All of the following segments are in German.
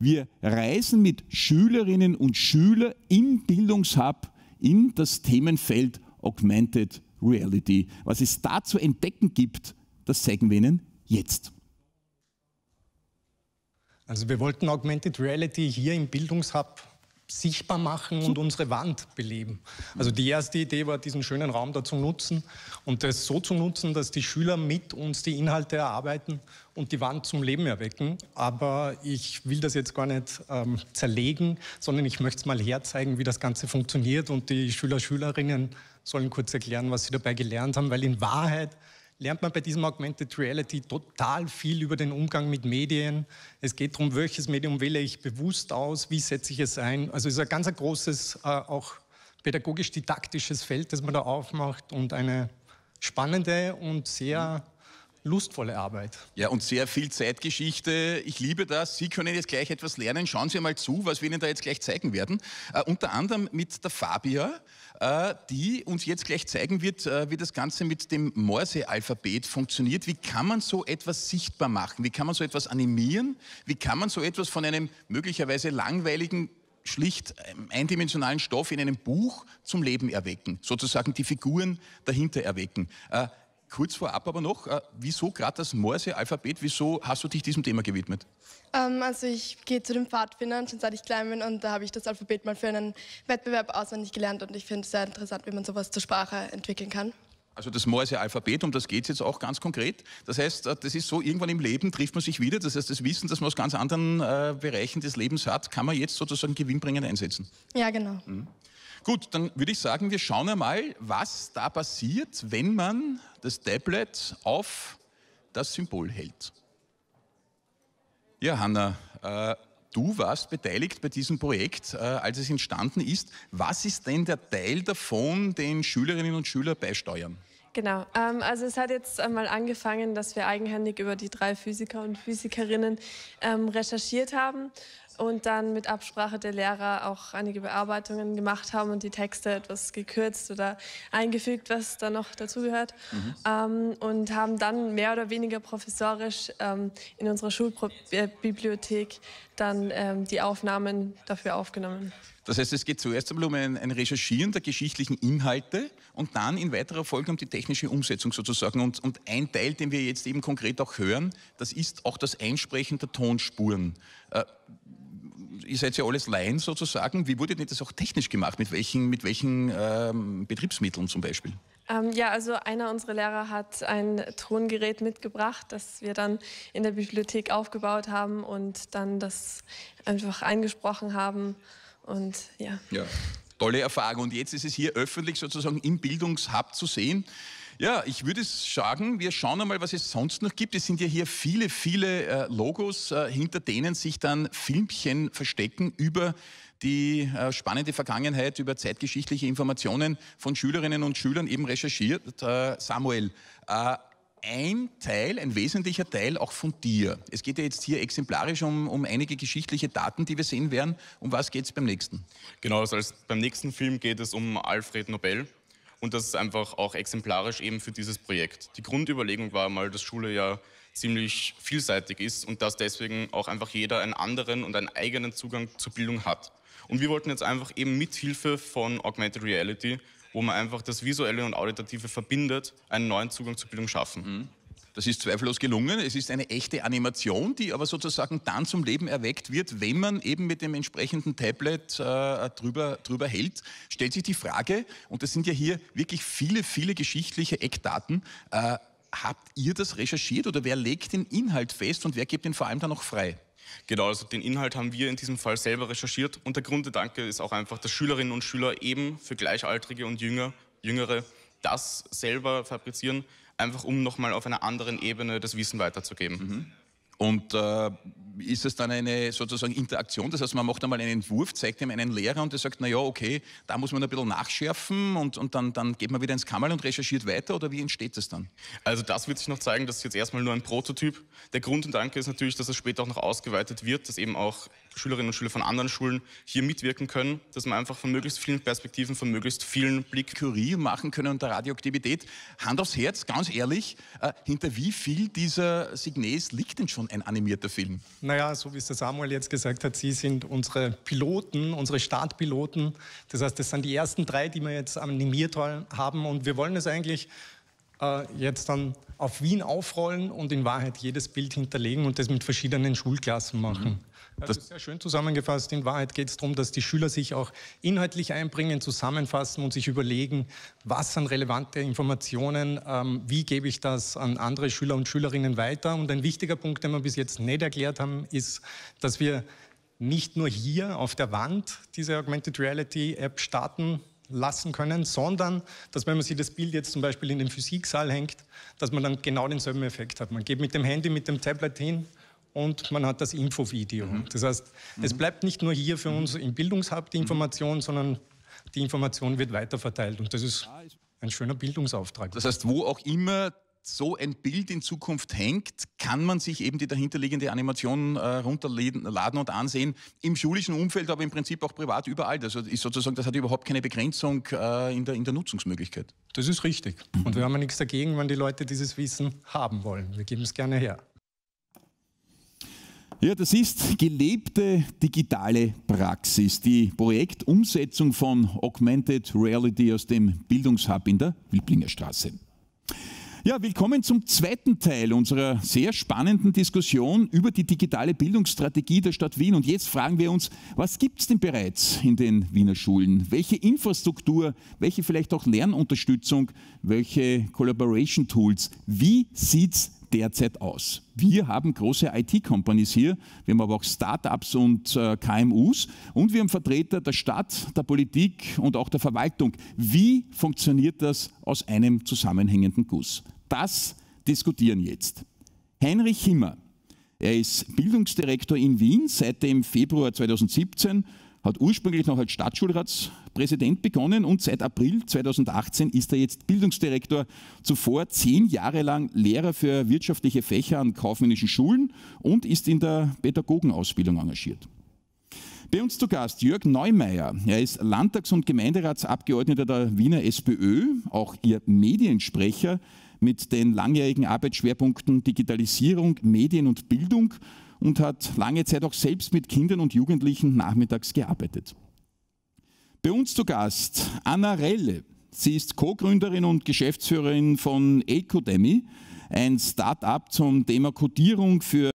Wir reisen mit Schülerinnen und Schülern im Bildungshub in das Themenfeld Augmented Reality. Was es da zu entdecken gibt, das zeigen wir Ihnen jetzt. Also wir wollten Augmented Reality hier im Bildungshub sichtbar machen und unsere Wand beleben. Also die erste Idee war, diesen schönen Raum da zu nutzen und das so zu nutzen, dass die Schüler mit uns die Inhalte erarbeiten und die Wand zum Leben erwecken. Aber ich will das jetzt gar nicht ähm, zerlegen, sondern ich möchte es mal herzeigen, wie das Ganze funktioniert und die Schüler, Schülerinnen sollen kurz erklären, was sie dabei gelernt haben, weil in Wahrheit lernt man bei diesem Augmented Reality total viel über den Umgang mit Medien. Es geht darum, welches Medium wähle ich bewusst aus, wie setze ich es ein. Also es ist ein ganz großes, äh, auch pädagogisch-didaktisches Feld, das man da aufmacht und eine spannende und sehr lustvolle Arbeit. Ja, und sehr viel Zeitgeschichte. Ich liebe das. Sie können jetzt gleich etwas lernen. Schauen Sie mal zu, was wir Ihnen da jetzt gleich zeigen werden. Uh, unter anderem mit der Fabia, die uns jetzt gleich zeigen wird, uh, wie das Ganze mit dem Morse-Alphabet funktioniert. Wie kann man so etwas sichtbar machen? Wie kann man so etwas animieren? Wie kann man so etwas von einem möglicherweise langweiligen schlicht ähm, eindimensionalen Stoff in einem Buch zum Leben erwecken, sozusagen die Figuren dahinter erwecken. Kurz vorab aber noch, äh, wieso gerade das Morse-Alphabet, wieso hast du dich diesem Thema gewidmet? Ähm, also ich gehe zu den Pfadfindern schon seit ich klein bin und da habe ich das Alphabet mal für einen Wettbewerb auswendig gelernt und ich finde es sehr interessant, wie man sowas zur Sprache entwickeln kann. Also das Morse-Alphabet, um das geht es jetzt auch ganz konkret. Das heißt, äh, das ist so, irgendwann im Leben trifft man sich wieder. Das heißt, das Wissen, das man aus ganz anderen äh, Bereichen des Lebens hat, kann man jetzt sozusagen gewinnbringend einsetzen. Ja, genau. Mhm. Gut, dann würde ich sagen, wir schauen einmal, was da passiert, wenn man das Tablet auf das Symbol hält. Ja, Hanna, äh, du warst beteiligt bei diesem Projekt, äh, als es entstanden ist. Was ist denn der Teil davon, den Schülerinnen und Schüler beisteuern? Genau, ähm, also es hat jetzt einmal angefangen, dass wir eigenhändig über die drei Physiker und Physikerinnen ähm, recherchiert haben und dann mit Absprache der Lehrer auch einige Bearbeitungen gemacht haben und die Texte etwas gekürzt oder eingefügt, was da noch dazugehört. Mhm. Ähm, und haben dann mehr oder weniger professorisch ähm, in unserer Schulbibliothek dann ähm, die Aufnahmen dafür aufgenommen. Das heißt, es geht zuerst einmal um ein, ein, Recherchieren der geschichtlichen Inhalte und dann in weiterer Folge um die technische Umsetzung sozusagen. Und, und, ein Teil, den wir jetzt eben konkret auch hören, das ist auch das Einsprechen der Tonspuren. Äh, ihr seid ja alles Laien sozusagen. Wie wurde denn das auch technisch gemacht? Mit welchen, mit welchen ähm, Betriebsmitteln zum Beispiel? Ähm, ja, also einer unserer Lehrer hat ein Tongerät mitgebracht, das wir dann in der Bibliothek aufgebaut haben und dann das einfach eingesprochen haben. Und ja. ja. Tolle Erfahrung. Und jetzt ist es hier öffentlich sozusagen im Bildungshub zu sehen. Ja, ich würde sagen, wir schauen einmal, was es sonst noch gibt. Es sind ja hier viele, viele äh, Logos, äh, hinter denen sich dann Filmchen verstecken über die äh, spannende Vergangenheit, über zeitgeschichtliche Informationen von Schülerinnen und Schülern eben recherchiert. Äh, Samuel, äh, ein Teil, ein wesentlicher Teil auch von dir. Es geht ja jetzt hier exemplarisch um, um einige geschichtliche Daten, die wir sehen werden. Um was geht es beim nächsten? Genau, also beim nächsten Film geht es um Alfred Nobel. Und das ist einfach auch exemplarisch eben für dieses Projekt. Die Grundüberlegung war mal, dass Schule ja ziemlich vielseitig ist und dass deswegen auch einfach jeder einen anderen und einen eigenen Zugang zur Bildung hat. Und wir wollten jetzt einfach eben mit Hilfe von Augmented Reality, wo man einfach das Visuelle und Auditative verbindet, einen neuen Zugang zur Bildung schaffen. Mhm. Das ist zweifellos gelungen. Es ist eine echte Animation, die aber sozusagen dann zum Leben erweckt wird, wenn man eben mit dem entsprechenden Tablet äh, drüber, drüber hält. Stellt sich die Frage, und das sind ja hier wirklich viele, viele geschichtliche Eckdaten, äh, habt ihr das recherchiert oder wer legt den Inhalt fest und wer gibt ihn vor allem dann auch frei? Genau, also den Inhalt haben wir in diesem Fall selber recherchiert und der Grundgedanke ist auch einfach, dass Schülerinnen und Schüler eben für Gleichaltrige und Jünger, Jüngere das selber fabrizieren, einfach um nochmal auf einer anderen Ebene das Wissen weiterzugeben. Mhm. Und äh, ist es dann eine sozusagen Interaktion? Das heißt, man macht einmal einen Entwurf, zeigt ihm einen Lehrer und der sagt, naja, okay, da muss man ein bisschen nachschärfen und, und dann, dann geht man wieder ins Kammerl und recherchiert weiter oder wie entsteht das dann? Also das wird sich noch zeigen, das ist jetzt erstmal nur ein Prototyp. Der Grund und Danke ist natürlich, dass es später auch noch ausgeweitet wird, dass eben auch Schülerinnen und Schüler von anderen Schulen hier mitwirken können, dass man einfach von möglichst vielen Perspektiven, von möglichst vielen Blick Curie machen können unter Radioaktivität. Hand aufs Herz, ganz ehrlich, äh, hinter wie viel dieser Signes liegt denn schon ein animierter Film? Naja, so wie es der Samuel jetzt gesagt hat, Sie sind unsere Piloten, unsere Startpiloten. Das heißt, das sind die ersten drei, die wir jetzt animiert haben und wir wollen es eigentlich äh, jetzt dann auf Wien aufrollen und in Wahrheit jedes Bild hinterlegen und das mit verschiedenen Schulklassen machen. Mhm. Das ist sehr schön zusammengefasst. In Wahrheit geht es darum, dass die Schüler sich auch inhaltlich einbringen, zusammenfassen und sich überlegen, was sind relevante Informationen, ähm, wie gebe ich das an andere Schüler und Schülerinnen weiter. Und ein wichtiger Punkt, den wir bis jetzt nicht erklärt haben, ist, dass wir nicht nur hier auf der Wand diese Augmented Reality App starten lassen können, sondern dass wenn man sich das Bild jetzt zum Beispiel in den Physiksaal hängt, dass man dann genau denselben Effekt hat. Man geht mit dem Handy, mit dem Tablet hin und man hat das Infovideo. Mhm. Das heißt, mhm. es bleibt nicht nur hier für uns im Bildungshub die mhm. Information, sondern die Information wird weiterverteilt und das ist ein schöner Bildungsauftrag. Das heißt, wo auch immer so ein Bild in Zukunft hängt, kann man sich eben die dahinterliegende Animation äh, runterladen und ansehen. Im schulischen Umfeld, aber im Prinzip auch privat überall. Also ist sozusagen, das hat überhaupt keine Begrenzung äh, in, der, in der Nutzungsmöglichkeit. Das ist richtig. Und wir haben ja nichts dagegen, wenn die Leute dieses Wissen haben wollen. Wir geben es gerne her. Ja, das ist gelebte digitale Praxis, die Projektumsetzung von Augmented Reality aus dem Bildungshub in der Wilblinger Straße. Ja, willkommen zum zweiten Teil unserer sehr spannenden Diskussion über die digitale Bildungsstrategie der Stadt Wien. Und jetzt fragen wir uns, was gibt es denn bereits in den Wiener Schulen? Welche Infrastruktur, welche vielleicht auch Lernunterstützung, welche Collaboration Tools? Wie sieht es derzeit aus? Wir haben große IT-Companies hier, wir haben aber auch Start-ups und äh, KMUs und wir haben Vertreter der Stadt, der Politik und auch der Verwaltung. Wie funktioniert das aus einem zusammenhängenden Guss? Das diskutieren jetzt. Heinrich Himmer, er ist Bildungsdirektor in Wien seit dem Februar 2017 hat ursprünglich noch als Stadtschulratspräsident begonnen und seit April 2018 ist er jetzt Bildungsdirektor. Zuvor zehn Jahre lang Lehrer für wirtschaftliche Fächer an kaufmännischen Schulen und ist in der Pädagogenausbildung engagiert. Bei uns zu Gast Jörg Neumeier. Er ist Landtags- und Gemeinderatsabgeordneter der Wiener SPÖ, auch ihr Mediensprecher mit den langjährigen Arbeitsschwerpunkten Digitalisierung, Medien und Bildung und hat lange Zeit auch selbst mit Kindern und Jugendlichen nachmittags gearbeitet. Bei uns zu Gast Anna Relle. Sie ist Co-Gründerin und Geschäftsführerin von Ecodemy, ein Start-up zum Thema Codierung für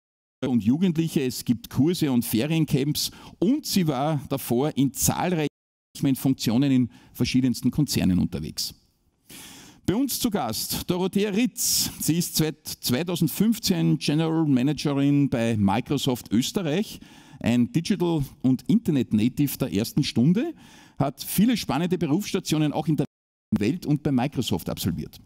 und Jugendliche. Es gibt Kurse und Feriencamps und sie war davor in zahlreichen Funktionen in verschiedensten Konzernen unterwegs. Bei uns zu Gast Dorothea Ritz. Sie ist seit 2015 General Managerin bei Microsoft Österreich, ein Digital- und Internet-Native der ersten Stunde, hat viele spannende Berufsstationen auch in der Welt und bei Microsoft absolviert.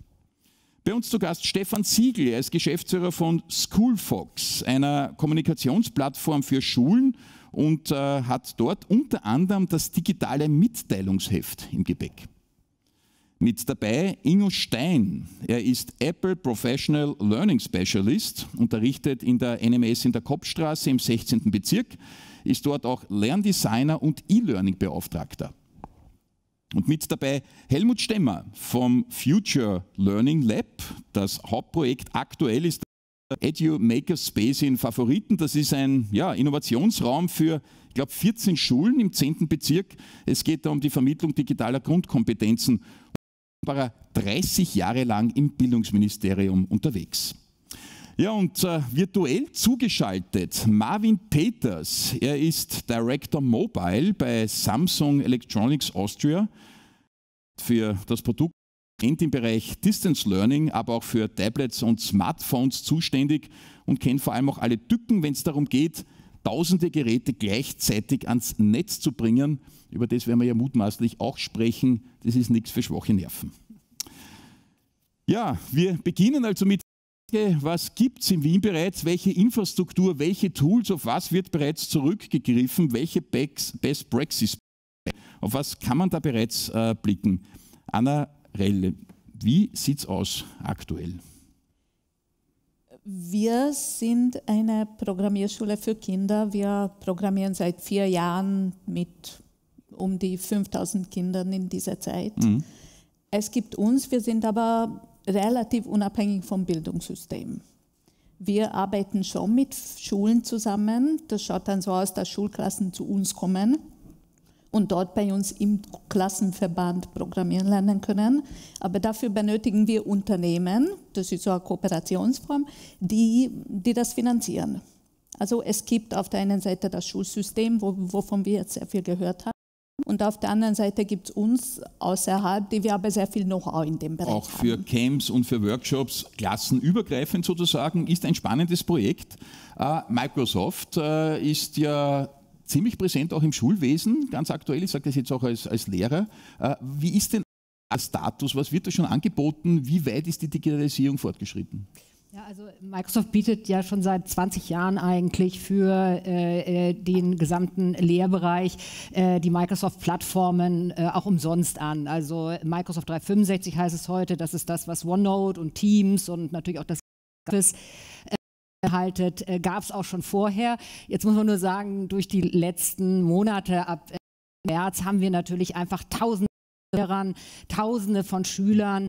Bei uns zu Gast Stefan Siegel, er ist Geschäftsführer von Schoolfox, einer Kommunikationsplattform für Schulen und äh, hat dort unter anderem das digitale Mitteilungsheft im Gepäck. Mit dabei Ingo Stein. Er ist Apple Professional Learning Specialist, unterrichtet in der NMS in der Kopfstraße im 16. Bezirk, ist dort auch Lerndesigner und E-Learning-Beauftragter. Und mit dabei Helmut Stemmer vom Future Learning Lab. Das Hauptprojekt aktuell ist der Edu Maker Space in Favoriten. Das ist ein ja, Innovationsraum für, ich glaube, 14 Schulen im 10. Bezirk. Es geht da um die Vermittlung digitaler Grundkompetenzen war er 30 Jahre lang im Bildungsministerium unterwegs. Ja, und äh, virtuell zugeschaltet Marvin Peters. Er ist Director Mobile bei Samsung Electronics Austria für das Produkt im Bereich Distance Learning, aber auch für Tablets und Smartphones zuständig und kennt vor allem auch alle Tücken, wenn es darum geht, tausende Geräte gleichzeitig ans Netz zu bringen. Über das werden wir ja mutmaßlich auch sprechen. Das ist nichts für schwache Nerven. Ja, wir beginnen also mit was gibt es in Wien bereits? Welche Infrastruktur, welche Tools, auf was wird bereits zurückgegriffen? Welche Best Praxis? Auf was kann man da bereits äh, blicken? Anna Relle, wie sieht es aus aktuell? Wir sind eine Programmierschule für Kinder. Wir programmieren seit vier Jahren mit um die 5000 Kindern in dieser Zeit. Mhm. Es gibt uns, wir sind aber relativ unabhängig vom Bildungssystem. Wir arbeiten schon mit Schulen zusammen. Das schaut dann so aus, dass Schulklassen zu uns kommen und dort bei uns im Klassenverband programmieren lernen können. Aber dafür benötigen wir Unternehmen, das ist so eine Kooperationsform, die, die das finanzieren. Also es gibt auf der einen Seite das Schulsystem, wovon wir jetzt sehr viel gehört haben. Und auf der anderen Seite gibt es uns außerhalb, die wir aber sehr viel Know-how in dem Bereich Auch für haben. Camps und für Workshops, klassenübergreifend sozusagen, ist ein spannendes Projekt. Äh, Microsoft äh, ist ja ziemlich präsent auch im Schulwesen, ganz aktuell, ich sage das jetzt auch als, als Lehrer. Äh, wie ist denn der Status, was wird da schon angeboten, wie weit ist die Digitalisierung fortgeschritten? Ja, also Microsoft bietet ja schon seit 20 Jahren eigentlich für äh, äh, den gesamten Lehrbereich äh, die Microsoft-Plattformen äh, auch umsonst an. Also Microsoft 365 heißt es heute, das ist das, was OneNote und Teams und natürlich auch das Office haltet, äh, gab es auch schon vorher. Jetzt muss man nur sagen, durch die letzten Monate ab äh, März haben wir natürlich einfach tausende Lehrern, tausende von Schülern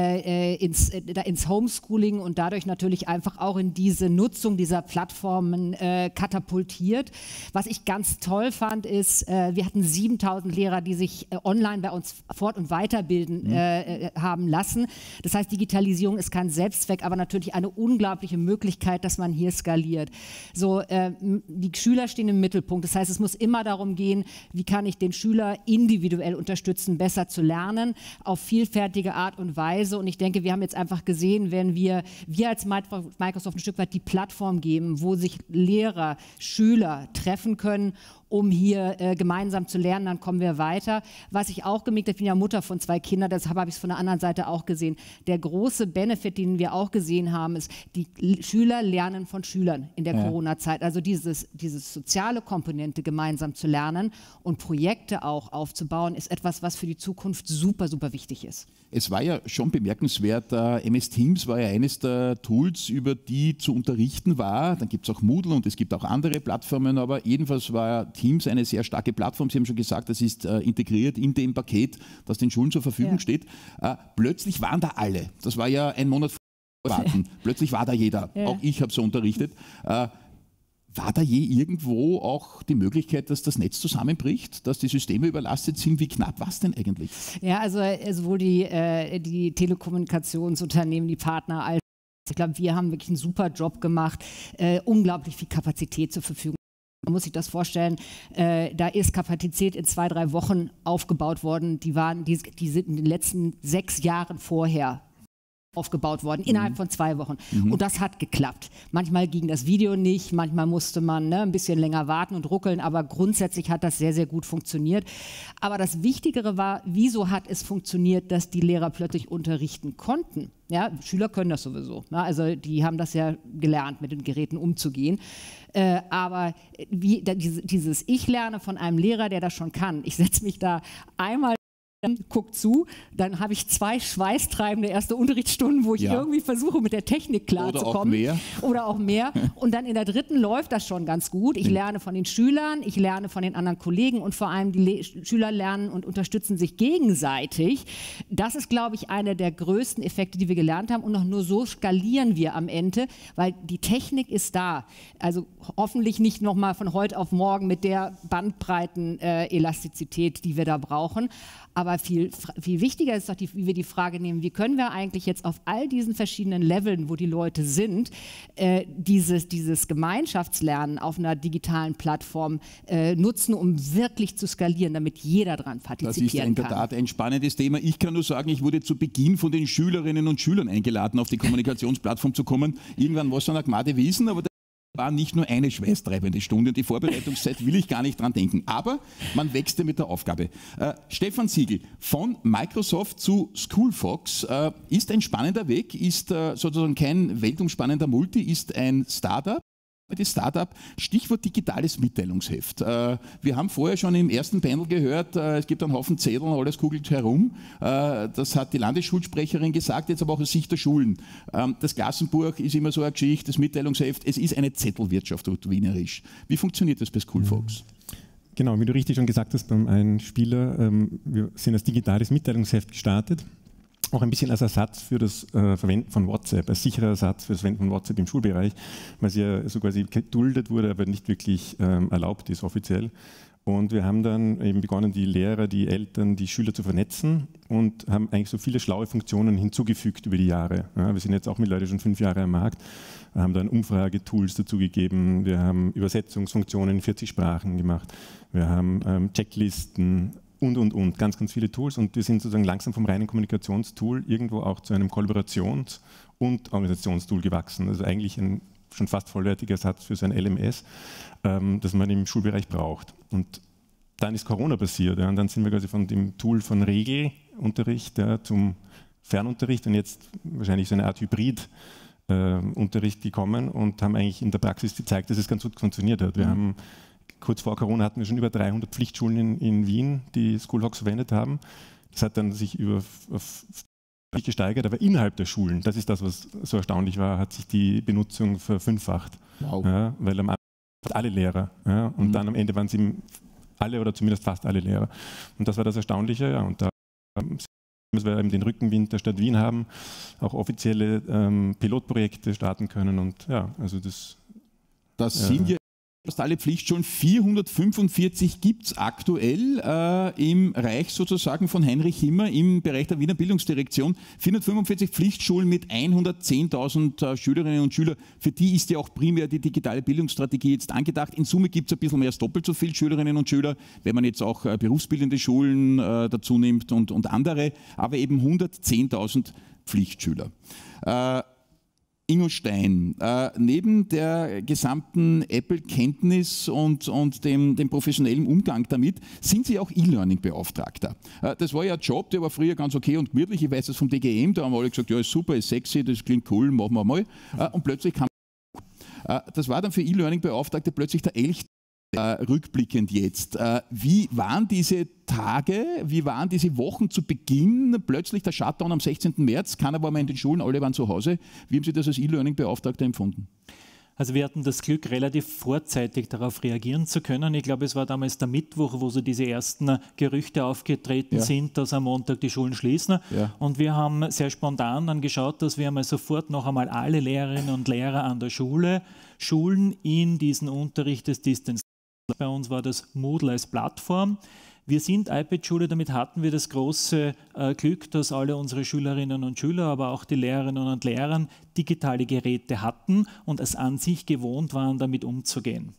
äh, äh, ins, äh, ins Homeschooling und dadurch natürlich einfach auch in diese Nutzung dieser Plattformen äh, katapultiert. Was ich ganz toll fand, ist, äh, wir hatten 7000 Lehrer, die sich äh, online bei uns fort- und weiterbilden mhm. haben lassen. Das heißt, Digitalisierung ist kein Selbstzweck, aber natürlich eine unglaubliche Möglichkeit, dass man hier skaliert. So, die Schüler stehen im Mittelpunkt. Das heißt, es muss immer darum gehen, wie kann ich den Schüler individuell unterstützen, besser zu lernen, auf vielfältige Art und Weise Weise. Und ich denke, wir haben jetzt einfach gesehen, wenn wir, wir als Microsoft ein Stück weit die Plattform geben, wo sich Lehrer, Schüler treffen können um hier äh, gemeinsam zu lernen, dann kommen wir weiter. Was ich auch gemerkt habe, ich bin ja Mutter von zwei Kindern, deshalb habe ich es von der anderen Seite auch gesehen. Der große Benefit, den wir auch gesehen haben, ist, die Schüler lernen von Schülern in der ja. Corona-Zeit. Also dieses, dieses soziale Komponente gemeinsam zu lernen und Projekte auch aufzubauen, ist etwas, was für die Zukunft super, super wichtig ist. Es war ja schon bemerkenswert, uh, MS Teams war ja eines der Tools, über die zu unterrichten war. Dann gibt es auch Moodle und es gibt auch andere Plattformen, aber jedenfalls war Teams eine sehr starke Plattform. Sie haben schon gesagt, das ist äh, integriert in dem Paket, das den Schulen zur Verfügung ja. steht. Äh, plötzlich waren da alle. Das war ja ein Monat vor warten. Plötzlich war da jeder. Ja. Auch ich habe so unterrichtet. Äh, war da je irgendwo auch die Möglichkeit, dass das Netz zusammenbricht, dass die Systeme überlastet sind? Wie knapp war es denn eigentlich? Ja, also äh, sowohl die, äh, die Telekommunikationsunternehmen, die Partner als ich glaube, wir haben wirklich einen super Job gemacht, äh, unglaublich viel Kapazität zur Verfügung man muss sich das vorstellen, äh, da ist Kapazität in zwei, drei Wochen aufgebaut worden. Die, waren, die, die sind in den letzten sechs Jahren vorher aufgebaut worden, innerhalb mhm. von zwei Wochen. Mhm. Und das hat geklappt. Manchmal ging das Video nicht, manchmal musste man ne, ein bisschen länger warten und ruckeln, aber grundsätzlich hat das sehr, sehr gut funktioniert. Aber das Wichtigere war, wieso hat es funktioniert, dass die Lehrer plötzlich unterrichten konnten? Ja, Schüler können das sowieso. Ne? Also die haben das ja gelernt, mit den Geräten umzugehen. Äh, aber wie, dieses Ich lerne von einem Lehrer, der das schon kann. Ich setze mich da einmal guckt zu, dann habe ich zwei schweißtreibende erste Unterrichtsstunden, wo ich ja. irgendwie versuche, mit der Technik klarzukommen. Oder auch mehr. Oder auch mehr. Und dann in der dritten läuft das schon ganz gut. Ich lerne von den Schülern, ich lerne von den anderen Kollegen und vor allem die Le Schüler lernen und unterstützen sich gegenseitig. Das ist, glaube ich, einer der größten Effekte, die wir gelernt haben. Und noch nur so skalieren wir am Ende, weil die Technik ist da. Also hoffentlich nicht nochmal von heute auf morgen mit der Bandbreiten-Elastizität, äh, die wir da brauchen. Aber viel, viel wichtiger ist doch, die, wie wir die Frage nehmen, wie können wir eigentlich jetzt auf all diesen verschiedenen Leveln, wo die Leute sind, äh, dieses, dieses Gemeinschaftslernen auf einer digitalen Plattform äh, nutzen, um wirklich zu skalieren, damit jeder daran partizipieren kann. Das ist in der Tat ein spannendes Thema. Ich kann nur sagen, ich wurde zu Beginn von den Schülerinnen und Schülern eingeladen, auf die Kommunikationsplattform zu kommen. Irgendwann war es dann eine Gmade Wiesen, aber war nicht nur eine schweißtreibende Stunde. Die Vorbereitungszeit will ich gar nicht dran denken. Aber man wächst mit der Aufgabe. Äh, Stefan Siegel, von Microsoft zu Schoolfox äh, ist ein spannender Weg, ist äh, sozusagen kein weltumspannender Multi, ist ein Startup das Startup, Stichwort digitales Mitteilungsheft. Äh, wir haben vorher schon im ersten Panel gehört, äh, es gibt einen Haufen Zettel, alles kugelt herum. Äh, das hat die Landesschulsprecherin gesagt, jetzt aber auch aus Sicht der Schulen. Ähm, das Klassenbuch ist immer so eine Geschichte, das Mitteilungsheft, es ist eine Zettelwirtschaft, wienerisch. Wie funktioniert das bei Schoolfolks? Genau, wie du richtig schon gesagt hast, beim einen Spieler, ähm, wir sind als digitales Mitteilungsheft gestartet auch ein bisschen als Ersatz für das äh, Verwenden von WhatsApp, als sicherer Ersatz für das Verwenden von WhatsApp im Schulbereich, weil es ja so quasi geduldet wurde, aber nicht wirklich ähm, erlaubt ist offiziell. Und wir haben dann eben begonnen, die Lehrer, die Eltern, die Schüler zu vernetzen und haben eigentlich so viele schlaue Funktionen hinzugefügt über die Jahre. Ja, wir sind jetzt auch mittlerweile schon fünf Jahre am Markt, haben dann Umfragetools dazugegeben, wir haben Übersetzungsfunktionen in 40 Sprachen gemacht, wir haben ähm, Checklisten und, und, und, ganz, ganz viele Tools und wir sind sozusagen langsam vom reinen Kommunikationstool irgendwo auch zu einem Kollaborations- und Organisationstool gewachsen. Also eigentlich ein schon fast vollwertiger Ersatz für so ein LMS, ähm, das man im Schulbereich braucht. Und dann ist Corona passiert ja, und dann sind wir quasi von dem Tool von Regelunterricht ja, zum Fernunterricht und jetzt wahrscheinlich so eine Art Hybrid-Unterricht äh, gekommen und haben eigentlich in der Praxis gezeigt, dass es ganz gut funktioniert hat. Wir mhm. haben kurz vor Corona hatten wir schon über 300 Pflichtschulen in, in Wien, die Schoolhawks verwendet haben. Das hat dann sich über gesteigert, aber innerhalb der Schulen, das ist das, was so erstaunlich war, hat sich die Benutzung verfünffacht. Wow. Ja, weil am Anfang alle Lehrer ja, und mhm. dann am Ende waren sie alle oder zumindest fast alle Lehrer. Und das war das Erstaunliche. Ja, und da müssen wir eben den Rückenwind der Stadt Wien haben, auch offizielle ähm, Pilotprojekte starten können und ja, also das. Das sind ja fast alle Pflichtschulen. 445 gibt es aktuell äh, im Reich sozusagen von Heinrich Himmer im Bereich der Wiener Bildungsdirektion. 445 Pflichtschulen mit 110.000 äh, Schülerinnen und Schülern. Für die ist ja auch primär die digitale Bildungsstrategie jetzt angedacht. In Summe gibt es ein bisschen mehr als doppelt so viele Schülerinnen und Schüler, wenn man jetzt auch äh, berufsbildende Schulen äh, dazu nimmt und, und andere, aber eben 110.000 Pflichtschüler. Äh, Ingo Stein, äh, neben der gesamten Apple-Kenntnis und, und dem, dem, professionellen Umgang damit, sind Sie auch E-Learning-Beauftragter. Äh, das war ja ein Job, der war früher ganz okay und gemütlich. Ich weiß das vom DGM, da haben alle gesagt, ja, ist super, ist sexy, das klingt cool, machen wir mal. Äh, und plötzlich kam äh, das war dann für E-Learning-Beauftragte plötzlich der Elch rückblickend jetzt, äh, wie waren diese Tage, wie waren diese Wochen zu Beginn? Plötzlich der Shutdown am 16. März, keiner war mehr in den Schulen, alle waren zu Hause. Wie haben Sie das als E-Learning-Beauftragter empfunden? Also wir hatten das Glück, relativ vorzeitig darauf reagieren zu können. Ich glaube, es war damals der Mittwoch, wo so diese ersten Gerüchte aufgetreten ja. sind, dass am Montag die Schulen schließen. Ja. Und wir haben sehr spontan dann geschaut, dass wir einmal sofort noch einmal alle Lehrerinnen und Lehrer an der Schule schulen in diesen Unterricht des Distance bei uns war das Moodle als Plattform. Wir sind iPad-Schule, damit hatten wir das große äh, Glück, dass alle unsere Schülerinnen und Schüler, aber auch die Lehrerinnen und Lehrer digitale Geräte hatten und es an sich gewohnt waren, damit umzugehen.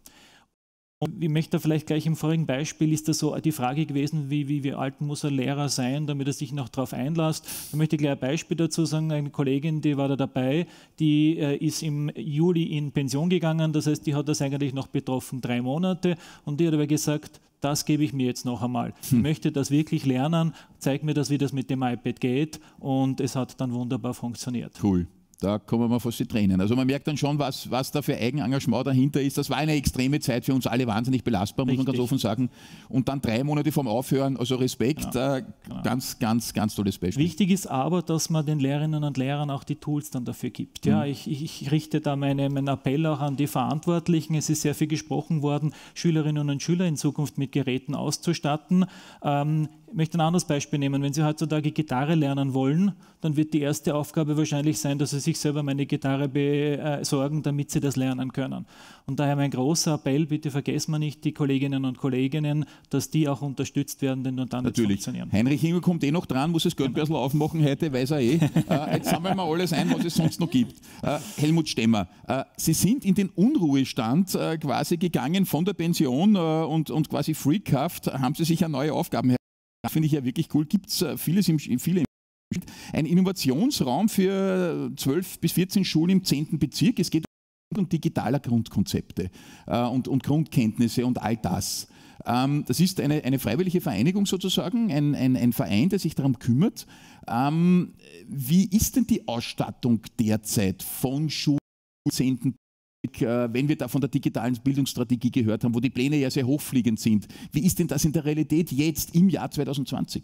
Und ich möchte vielleicht gleich im vorigen Beispiel ist das so die Frage gewesen, wie, wie, wie alt muss ein Lehrer sein, damit er sich noch darauf einlässt. Da möchte ich gleich ein Beispiel dazu sagen. Eine Kollegin, die war da dabei, die äh, ist im Juli in Pension gegangen. Das heißt, die hat das eigentlich noch betroffen, drei Monate. Und die hat aber gesagt, das gebe ich mir jetzt noch einmal. Ich hm. möchte das wirklich lernen, zeig mir das, wie das mit dem iPad geht. Und es hat dann wunderbar funktioniert. Cool da kommen wir fast die Tränen. Also man merkt dann schon, was, was da für Eigenengagement dahinter ist. Das war eine extreme Zeit für uns alle wahnsinnig belastbar, muss Richtig. man ganz offen sagen. Und dann drei Monate vom Aufhören, also Respekt, genau. äh, genau. ganz, ganz, ganz tolles Beispiel. Wichtig ist aber, dass man den Lehrerinnen und Lehrern auch die Tools dann dafür gibt. Ja, mhm. ich, ich, richte da meine, meinen Appell auch an die Verantwortlichen. Es ist sehr viel gesprochen worden, Schülerinnen und Schüler in Zukunft mit Geräten auszustatten. Ähm, ich möchte ein anderes Beispiel nehmen. Wenn Sie heutzutage Gitarre lernen wollen, dann wird die erste Aufgabe wahrscheinlich sein, dass Sie sich selber meine Gitarre besorgen, damit Sie das lernen können. Und daher mein großer Appell, bitte vergessen wir nicht die Kolleginnen und Kollegen, dass die auch unterstützt werden, denn nur dann Natürlich. funktionieren. Heinrich Himmel kommt eh noch dran, muss das Geldbörsel genau. aufmachen heute, weiß er eh. äh, jetzt sammeln wir alles ein, was es sonst noch gibt. Äh, Helmut Stemmer, äh, Sie sind in den Unruhestand äh, quasi gegangen von der Pension äh, und, und quasi freakhaft, haben Sie sich ja neue Aufgaben finde ich ja wirklich cool. Gibt es äh, vieles im, viele ein Innovationsraum für 12 bis 14 Schulen im 10. Bezirk. Es geht um digitaler Grundkonzepte äh, und, und, Grundkenntnisse und all das. Ähm, das ist eine, eine, freiwillige Vereinigung sozusagen, ein, ein, ein, Verein, der sich darum kümmert. Ähm, wie ist denn die Ausstattung derzeit von Schulen im 10. Äh, wenn wir da von der digitalen Bildungsstrategie gehört haben, wo die Pläne ja sehr hochfliegend sind. Wie ist denn das in der Realität jetzt im Jahr 2020?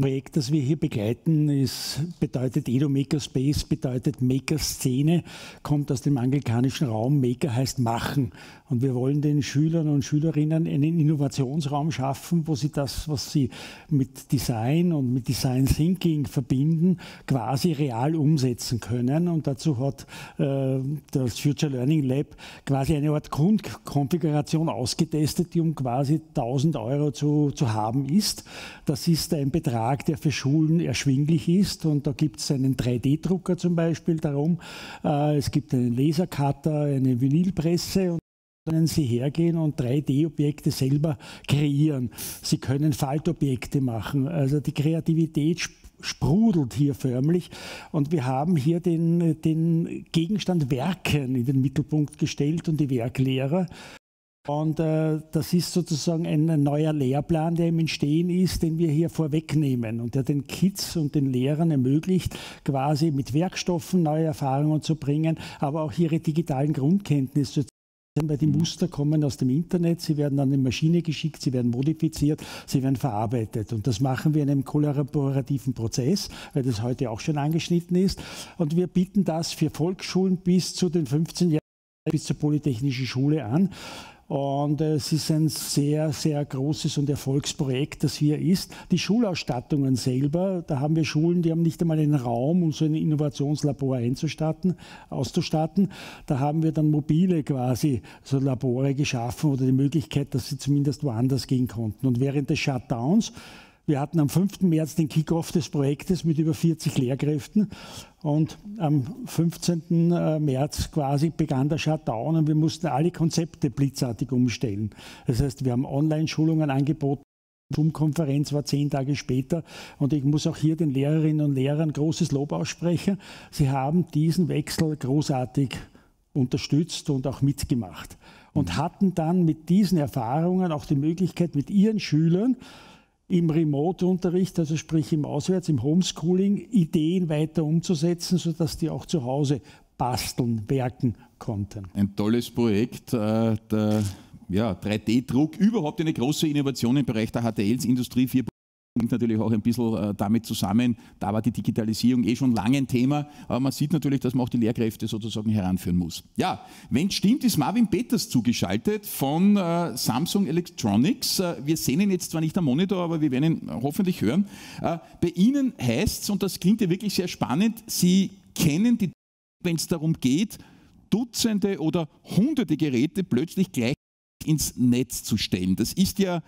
Projekt, das wir hier begleiten, ist, bedeutet Edo Makerspace, bedeutet Maker-Szene, kommt aus dem anglikanischen Raum. Maker heißt machen. Und wir wollen den Schülern und Schülerinnen einen Innovationsraum schaffen, wo sie das, was sie mit Design und mit Design Thinking verbinden, quasi real umsetzen können. Und dazu hat äh, das Future Learning Lab quasi eine Art Grundkonfiguration ausgetestet, die um quasi 1000 Euro zu, zu haben ist. Das ist ein Betrag, Betrag, der für Schulen erschwinglich ist. Und da gibt es einen 3D-Drucker zum Beispiel darum. Äh, es gibt einen Lasercutter, eine Vinylpresse und können Sie hergehen und 3D-Objekte selber kreieren. Sie können Faltobjekte machen. Also die Kreativität sprudelt hier förmlich. Und wir haben hier den, den Gegenstand Werken in den Mittelpunkt gestellt und die Werklehrer. Und äh, das ist sozusagen ein neuer Lehrplan, der im Entstehen ist, den wir hier vorwegnehmen und der den Kids und den Lehrern ermöglicht, quasi mit Werkstoffen neue Erfahrungen zu bringen, aber auch ihre digitalen Grundkenntnisse zu weil die Muster kommen aus dem Internet, sie werden an eine Maschine geschickt, sie werden modifiziert, sie werden verarbeitet. Und das machen wir in einem kollaborativen Prozess, weil das heute auch schon angeschnitten ist. Und wir bieten das für Volksschulen bis zu den 15 Jahren, bis zur Polytechnischen Schule an. Und es ist ein sehr, sehr großes und Erfolgsprojekt, das hier ist. Die Schulausstattungen selber, da haben wir Schulen, die haben nicht einmal einen Raum, um so ein Innovationslabor einzustatten, auszustatten. Da haben wir dann mobile quasi so Labore geschaffen oder die Möglichkeit, dass sie zumindest woanders gehen konnten. Und während des Shutdowns wir hatten am 5. März den Kickoff des Projektes mit über 40 Lehrkräften und am 15. Äh, März quasi begann der Shutdown und wir mussten alle Konzepte blitzartig umstellen. Das heißt, wir haben Online-Schulungen angeboten. Zoom-Konferenz war zehn Tage später und ich muss auch hier den Lehrerinnen und Lehrern großes Lob aussprechen. Sie haben diesen Wechsel großartig unterstützt und auch mitgemacht und hatten dann mit diesen Erfahrungen auch die Möglichkeit, mit ihren Schülern im Remote-Unterricht, also sprich im Auswärts, im Homeschooling, Ideen weiter umzusetzen, sodass die auch zu Hause basteln, werken konnten. Ein tolles Projekt. Äh, der ja, 3D-Druck, überhaupt eine große Innovation im Bereich der HTLs, Industrie 4.0 hängt natürlich auch ein bisschen äh, damit zusammen. Da war die Digitalisierung eh schon lange ein Thema, aber man sieht natürlich, dass man auch die Lehrkräfte sozusagen heranführen muss. Ja, wenn es stimmt, ist Marvin Peters zugeschaltet von äh, Samsung Electronics. Äh, wir sehen ihn jetzt zwar nicht am Monitor, aber wir werden ihn hoffentlich hören. Äh, bei Ihnen heißt es, und das klingt ja wirklich sehr spannend, Sie kennen die, wenn es darum geht, Dutzende oder hunderte Geräte plötzlich gleich ins Netz zu stellen. Das ist ja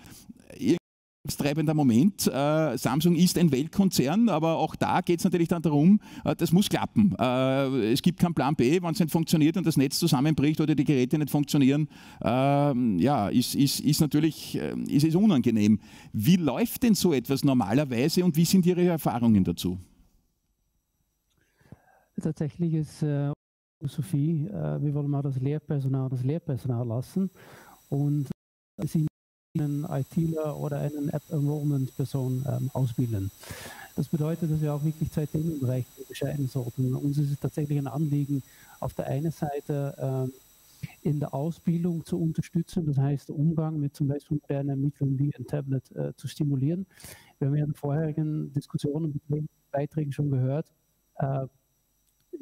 treibender Moment. Äh, Samsung ist ein Weltkonzern, aber auch da geht es natürlich dann darum, äh, das muss klappen. Äh, es gibt keinen Plan B, wenn es nicht funktioniert und das Netz zusammenbricht oder die Geräte nicht funktionieren. Ähm, ja, ist, ist, ist natürlich äh, ist es unangenehm. Wie läuft denn so etwas normalerweise und wie sind Ihre Erfahrungen dazu? Tatsächlich ist äh, Sophie, äh, wir wollen mal das Lehrpersonal das Lehrpersonal lassen und sie einen ITler oder einen App-Enrollment-Person ähm, ausbilden. Das bedeutet, dass wir auch wirklich zwei Themenbereiche bescheiden sollten. Uns ist es tatsächlich ein Anliegen, auf der einen Seite ähm, in der Ausbildung zu unterstützen, das heißt, Umgang mit zum Beispiel modernen Mitteln wie ein Tablet äh, zu stimulieren. Wir haben ja in vorherigen Diskussionen und Beiträgen schon gehört, äh,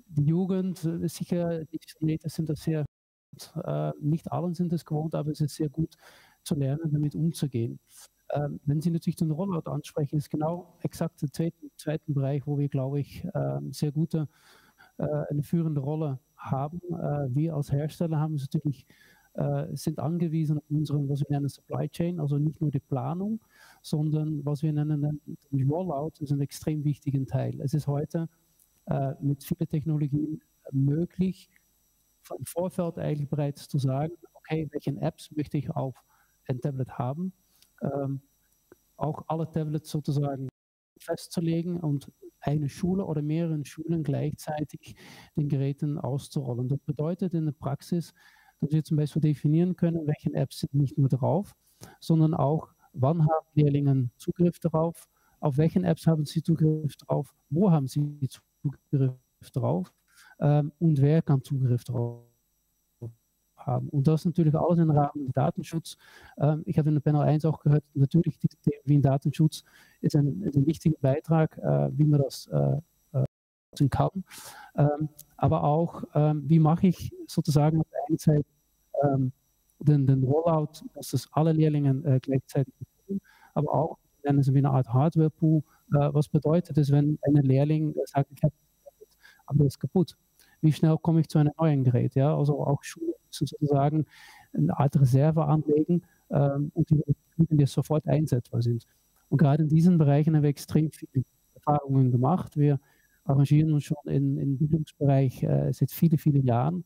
die Jugend, äh, sicher, die Geräte sind das sehr, äh, nicht allen sind es gewohnt, aber es ist sehr gut, zu lernen, damit umzugehen. Ähm, wenn Sie natürlich den Rollout ansprechen, ist genau exakt der zweite, zweite Bereich, wo wir, glaube ich, ähm, sehr gute, äh, eine führende Rolle haben. Äh, wir als Hersteller haben natürlich äh, sind angewiesen auf unseren, was wir nennen Supply Chain, also nicht nur die Planung, sondern was wir nennen den Rollout ist ein extrem wichtigen Teil. Es ist heute äh, mit vielen Technologien möglich, im Vorfeld eigentlich bereits zu sagen, okay, welche Apps möchte ich auf ein Tablet haben, ähm, auch alle Tablets sozusagen festzulegen und eine Schule oder mehrere Schulen gleichzeitig den Geräten auszurollen. Das bedeutet in der Praxis, dass wir zum Beispiel definieren können, welche Apps sind nicht nur drauf, sondern auch, wann haben Lehrlinge Zugriff darauf, auf welchen Apps haben sie Zugriff drauf, wo haben sie Zugriff drauf ähm, und wer kann Zugriff drauf haben. Und das natürlich auch im Rahmen des Datenschutz. Ähm, ich habe in der Panel 1 auch gehört, natürlich die Themen wie Datenschutz ist ein, ist ein wichtiger Beitrag, äh, wie man das äh, äh kann. Ähm, aber auch, ähm, wie mache ich sozusagen auf der einen Seite ähm, den, den Rollout, dass das alle Lehrlinge äh, gleichzeitig bekommen, aber auch nennen Sie wie eine Art Hardware-Pool. Äh, was bedeutet es, wenn ein Lehrling sagt, ich habe das kaputt? Wie schnell komme ich zu einem neuen Gerät? Ja? Also auch müssen sozusagen eine Art Reserve anlegen ähm, und die, die sofort einsetzbar sind. Und gerade in diesen Bereichen haben wir extrem viele Erfahrungen gemacht. Wir arrangieren uns schon im Bildungsbereich äh, seit vielen, vielen Jahren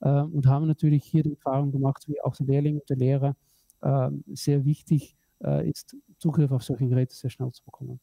äh, und haben natürlich hier die Erfahrung gemacht, wie auch der Lehrling und der Lehrer äh, sehr wichtig äh, ist, Zugriff auf solche Geräte sehr schnell zu bekommen.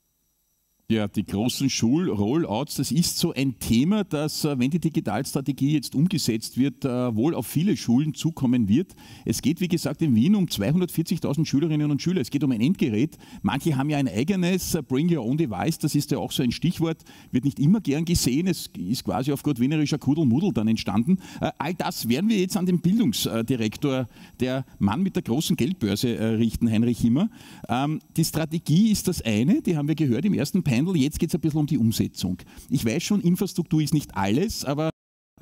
Ja, die großen Schul-Rollouts, das ist so ein Thema, das, äh, wenn die Digitalstrategie jetzt umgesetzt wird, äh, wohl auf viele Schulen zukommen wird. Es geht, wie gesagt, in Wien um 240.000 Schülerinnen und Schüler. Es geht um ein Endgerät. Manche haben ja ein eigenes, äh, Bring Your Own Device, das ist ja auch so ein Stichwort, wird nicht immer gern gesehen. Es ist quasi auf gut wienerischer Kuddelmuddel dann entstanden. All das werden wir jetzt an den Bildungsdirektor, der Mann mit der großen Geldbörse, richten, Heinrich Himmer. Ähm, die Strategie ist das eine, die haben wir gehört im ersten Panel. Pendel. Jetzt geht es ein bisschen um die Umsetzung. Ich weiß schon, Infrastruktur ist nicht alles, aber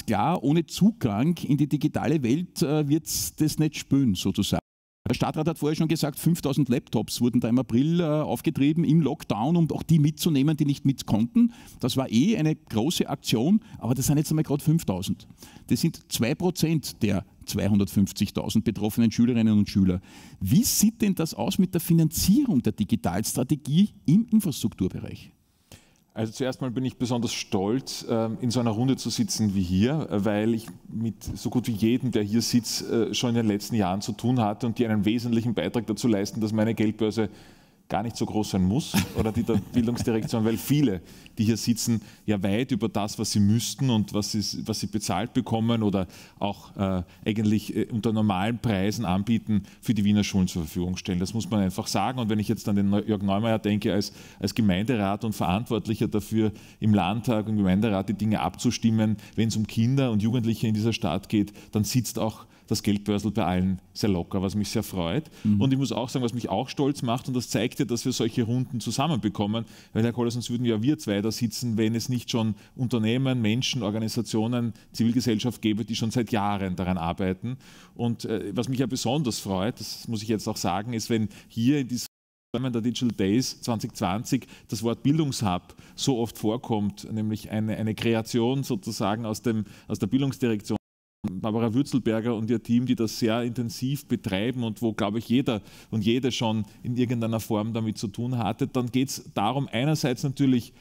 klar, ohne Zugang in die digitale Welt äh, wird es das nicht spüren, sozusagen. Der Stadtrat hat vorher schon gesagt, 5000 Laptops wurden da im April äh, aufgetrieben im Lockdown, um auch die mitzunehmen, die nicht mit konnten. Das war eh eine große Aktion, aber das sind jetzt einmal gerade 5000. Das sind 2% der 250.000 betroffenen Schülerinnen und Schüler. Wie sieht denn das aus mit der Finanzierung der Digitalstrategie im Infrastrukturbereich? Also zuerst mal bin ich besonders stolz, ähm, in so einer Runde zu sitzen wie hier, weil ich mit so gut wie jedem, der hier sitzt, äh, schon in den letzten Jahren zu tun hatte und die einen wesentlichen Beitrag dazu leisten, dass meine Geldbörse gar nicht so groß sein muss oder die der Bildungsdirektion, weil viele, die hier sitzen, ja weit über das, was sie müssten und was sie, was sie bezahlt bekommen oder auch äh, eigentlich äh, unter normalen Preisen anbieten, für die Wiener Schulen zur Verfügung stellen. Das muss man einfach sagen. Und wenn ich jetzt an den Jörg Neumeier denke, als, als Gemeinderat und Verantwortlicher dafür, im Landtag und Gemeinderat die Dinge abzustimmen, wenn es um Kinder und Jugendliche in dieser Stadt geht, dann sitzt auch das Geldbörsel bei allen sehr locker, was mich sehr freut. Mhm. Und ich muss auch sagen, was mich auch stolz macht, und das zeigt ja, dass wir solche Runden zusammenbekommen, weil Herr Koller, sonst würden ja wir zwei da sitzen, wenn es nicht schon Unternehmen, Menschen, Organisationen, Zivilgesellschaft gäbe, die schon seit Jahren daran arbeiten. Und äh, was mich ja besonders freut, das muss ich jetzt auch sagen, ist, wenn hier in diesem der Digital Days 2020 das Wort Bildungshub so oft vorkommt, nämlich eine, eine Kreation sozusagen aus, dem, aus der Bildungsdirektion Barbara Würzelberger und ihr Team, die das sehr intensiv betreiben und wo, glaube ich, jeder und jede schon in irgendeiner Form damit zu tun hatte, dann geht es darum, einerseits natürlich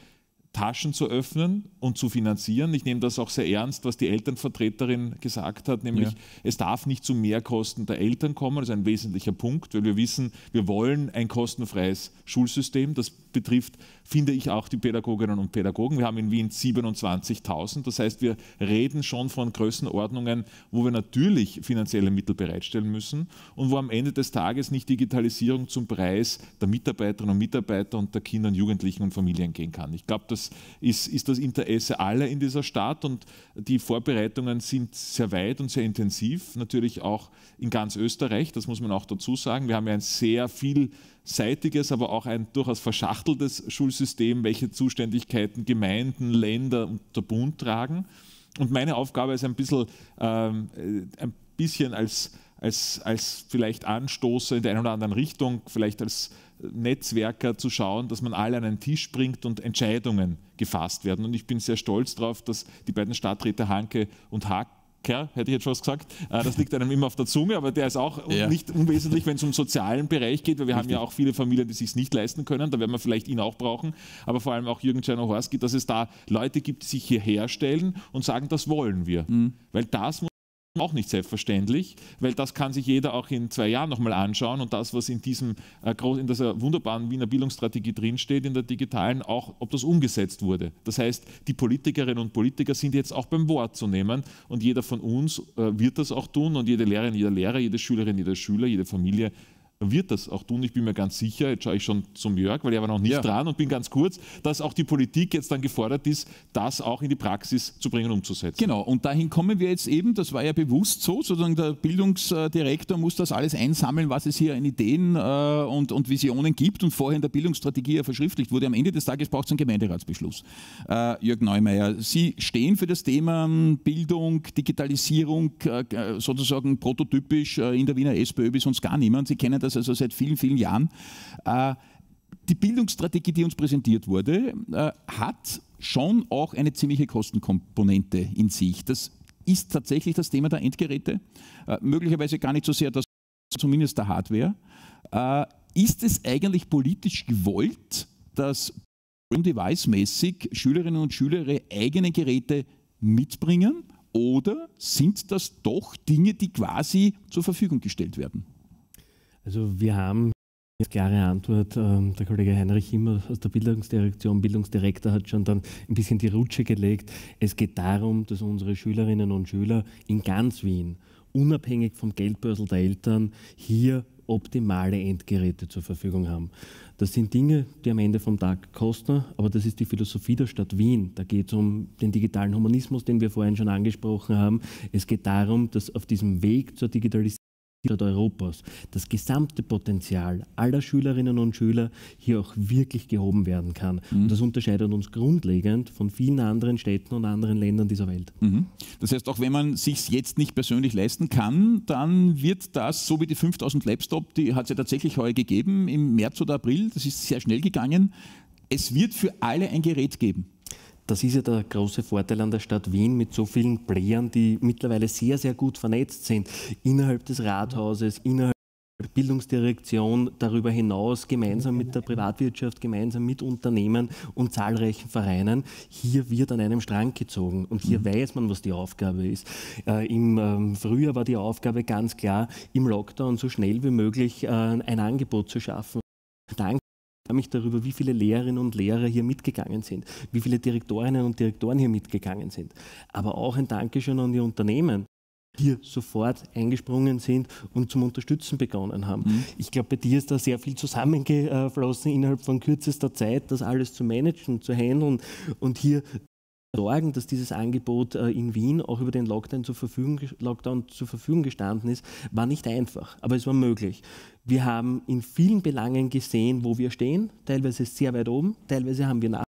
Taschen zu öffnen und zu finanzieren. Ich nehme das auch sehr ernst, was die Elternvertreterin gesagt hat, nämlich ja. es darf nicht zu Mehrkosten der Eltern kommen. Das ist ein wesentlicher Punkt, weil wir wissen, wir wollen ein kostenfreies Schulsystem. Das betrifft, finde ich, auch die Pädagoginnen und Pädagogen. Wir haben in Wien 27.000. Das heißt, wir reden schon von Größenordnungen, wo wir natürlich finanzielle Mittel bereitstellen müssen und wo am Ende des Tages nicht Digitalisierung zum Preis der Mitarbeiterinnen und Mitarbeiter und der Kinder und Jugendlichen und Familien gehen kann. Ich glaube, das ist, ist das Interesse aller in dieser Stadt und die Vorbereitungen sind sehr weit und sehr intensiv, natürlich auch in ganz Österreich, das muss man auch dazu sagen. Wir haben ja ein sehr vielseitiges, aber auch ein durchaus verschachteltes Schulsystem, welche Zuständigkeiten Gemeinden, Länder und der Bund tragen. Und meine Aufgabe ist ein bisschen, ähm, ein bisschen als, als, als vielleicht Anstoßer in der einen oder anderen Richtung, vielleicht als Netzwerker zu schauen, dass man alle an einen Tisch bringt und Entscheidungen gefasst werden. Und ich bin sehr stolz darauf, dass die beiden Stadträte Hanke und Hack hätte ich jetzt fast gesagt. Äh, das liegt einem immer auf der Zunge, aber der ist auch ja. nicht unwesentlich, wenn es um den sozialen Bereich geht, weil wir Richtig. haben ja auch viele Familien, die sich nicht leisten können. Da werden wir vielleicht ihn auch brauchen, aber vor allem auch Jürgen Czernohorski, dass es da Leute gibt, die sich hierher stellen und sagen, das wollen wir. Mhm. Weil das muss auch nicht selbstverständlich, weil das kann sich jeder auch in zwei Jahren nochmal anschauen und das, was in, diesem, äh, in dieser wunderbaren Wiener Bildungsstrategie drinsteht, in der digitalen, auch ob das umgesetzt wurde. Das heißt, die Politikerinnen und Politiker sind jetzt auch beim Wort zu nehmen und jeder von uns äh, wird das auch tun und jede Lehrerin, jeder Lehrer, jede Schülerin, jeder Schüler, jede Familie wird das auch tun. Ich bin mir ganz sicher, jetzt schaue ich schon zum Jörg, weil er war noch nicht ja. dran und bin ganz kurz, dass auch die Politik jetzt dann gefordert ist, das auch in die Praxis zu bringen, umzusetzen. Genau, und dahin kommen wir jetzt eben, das war ja bewusst so, sozusagen der Bildungsdirektor muss das alles einsammeln, was es hier an Ideen äh, und, und Visionen gibt und vorher in der Bildungsstrategie ja verschriftlicht wurde. Am Ende des Tages braucht es einen Gemeinderatsbeschluss. Äh, Jörg Neumeier, Sie stehen für das Thema ähm, Bildung, Digitalisierung äh, sozusagen prototypisch in der Wiener SPÖ wie sonst gar niemand. Sie kennen das das also seit vielen, vielen Jahren. Äh, die Bildungsstrategie, die uns präsentiert wurde, äh, hat schon auch eine ziemliche Kostenkomponente in sich. Das ist tatsächlich das Thema der Endgeräte, äh, möglicherweise gar nicht so sehr das, zumindest der Hardware. Ist es eigentlich politisch gewollt, dass device-mäßig Schülerinnen und Schüler ihre eigenen Geräte mitbringen? Oder sind das doch Dinge, die quasi zur Verfügung gestellt werden? Also wir haben eine klare Antwort. Ähm, der Kollege Heinrich Immer aus der Bildungsdirektion, Bildungsdirektor, hat schon dann ein bisschen die Rutsche gelegt. Es geht darum, dass unsere Schülerinnen und Schüler in ganz Wien, unabhängig vom Geldbörsel der Eltern, hier optimale Endgeräte zur Verfügung haben. Das sind Dinge, die am Ende vom Tag kosten, aber das ist die Philosophie der Stadt Wien. Da geht es um den digitalen Humanismus, den wir vorhin schon angesprochen haben. Es geht darum, dass auf diesem Weg zur Digitalisierung Europas das gesamte Potenzial aller Schülerinnen und Schüler hier auch wirklich gehoben werden kann. Mhm. Und das unterscheidet uns grundlegend von vielen anderen Städten und anderen Ländern dieser Welt. Mhm. Das heißt, auch wenn man sich jetzt nicht persönlich leisten kann, dann wird das, so wie die 5000 Laptop, die hat es ja tatsächlich heuer gegeben, im März oder April, das ist sehr schnell gegangen, es wird für alle ein Gerät geben. Das ist ja der große Vorteil an der Stadt Wien mit so vielen Playern, die mittlerweile sehr, sehr gut vernetzt sind. Innerhalb des Rathauses, innerhalb der Bildungsdirektion, darüber hinaus gemeinsam mit der Privatwirtschaft, gemeinsam mit Unternehmen und zahlreichen Vereinen. Hier wird an einem Strang gezogen und hier mhm. weiß man, was die Aufgabe ist. Äh, Im ähm, Frühjahr war die Aufgabe ganz klar, im Lockdown so schnell wie möglich äh, ein Angebot zu schaffen. Dank freue mich darüber, wie viele Lehrerinnen und Lehrer hier mitgegangen sind, wie viele Direktorinnen und Direktoren hier mitgegangen sind. Aber auch ein Dankeschön an die Unternehmen, die hier sofort eingesprungen sind und zum Unterstützen begonnen haben. Mhm. Ich glaube, bei dir ist da sehr viel zusammengeflossen innerhalb von kürzester Zeit, das alles zu managen, zu handeln und hier sorgen, dass dieses Angebot äh, in Wien auch über den Lockdown zur, Verfügung, Lockdown zur Verfügung gestanden ist, war nicht einfach, aber es war möglich. Wir haben in vielen Belangen gesehen, wo wir stehen, teilweise sehr weit oben, teilweise haben wir nach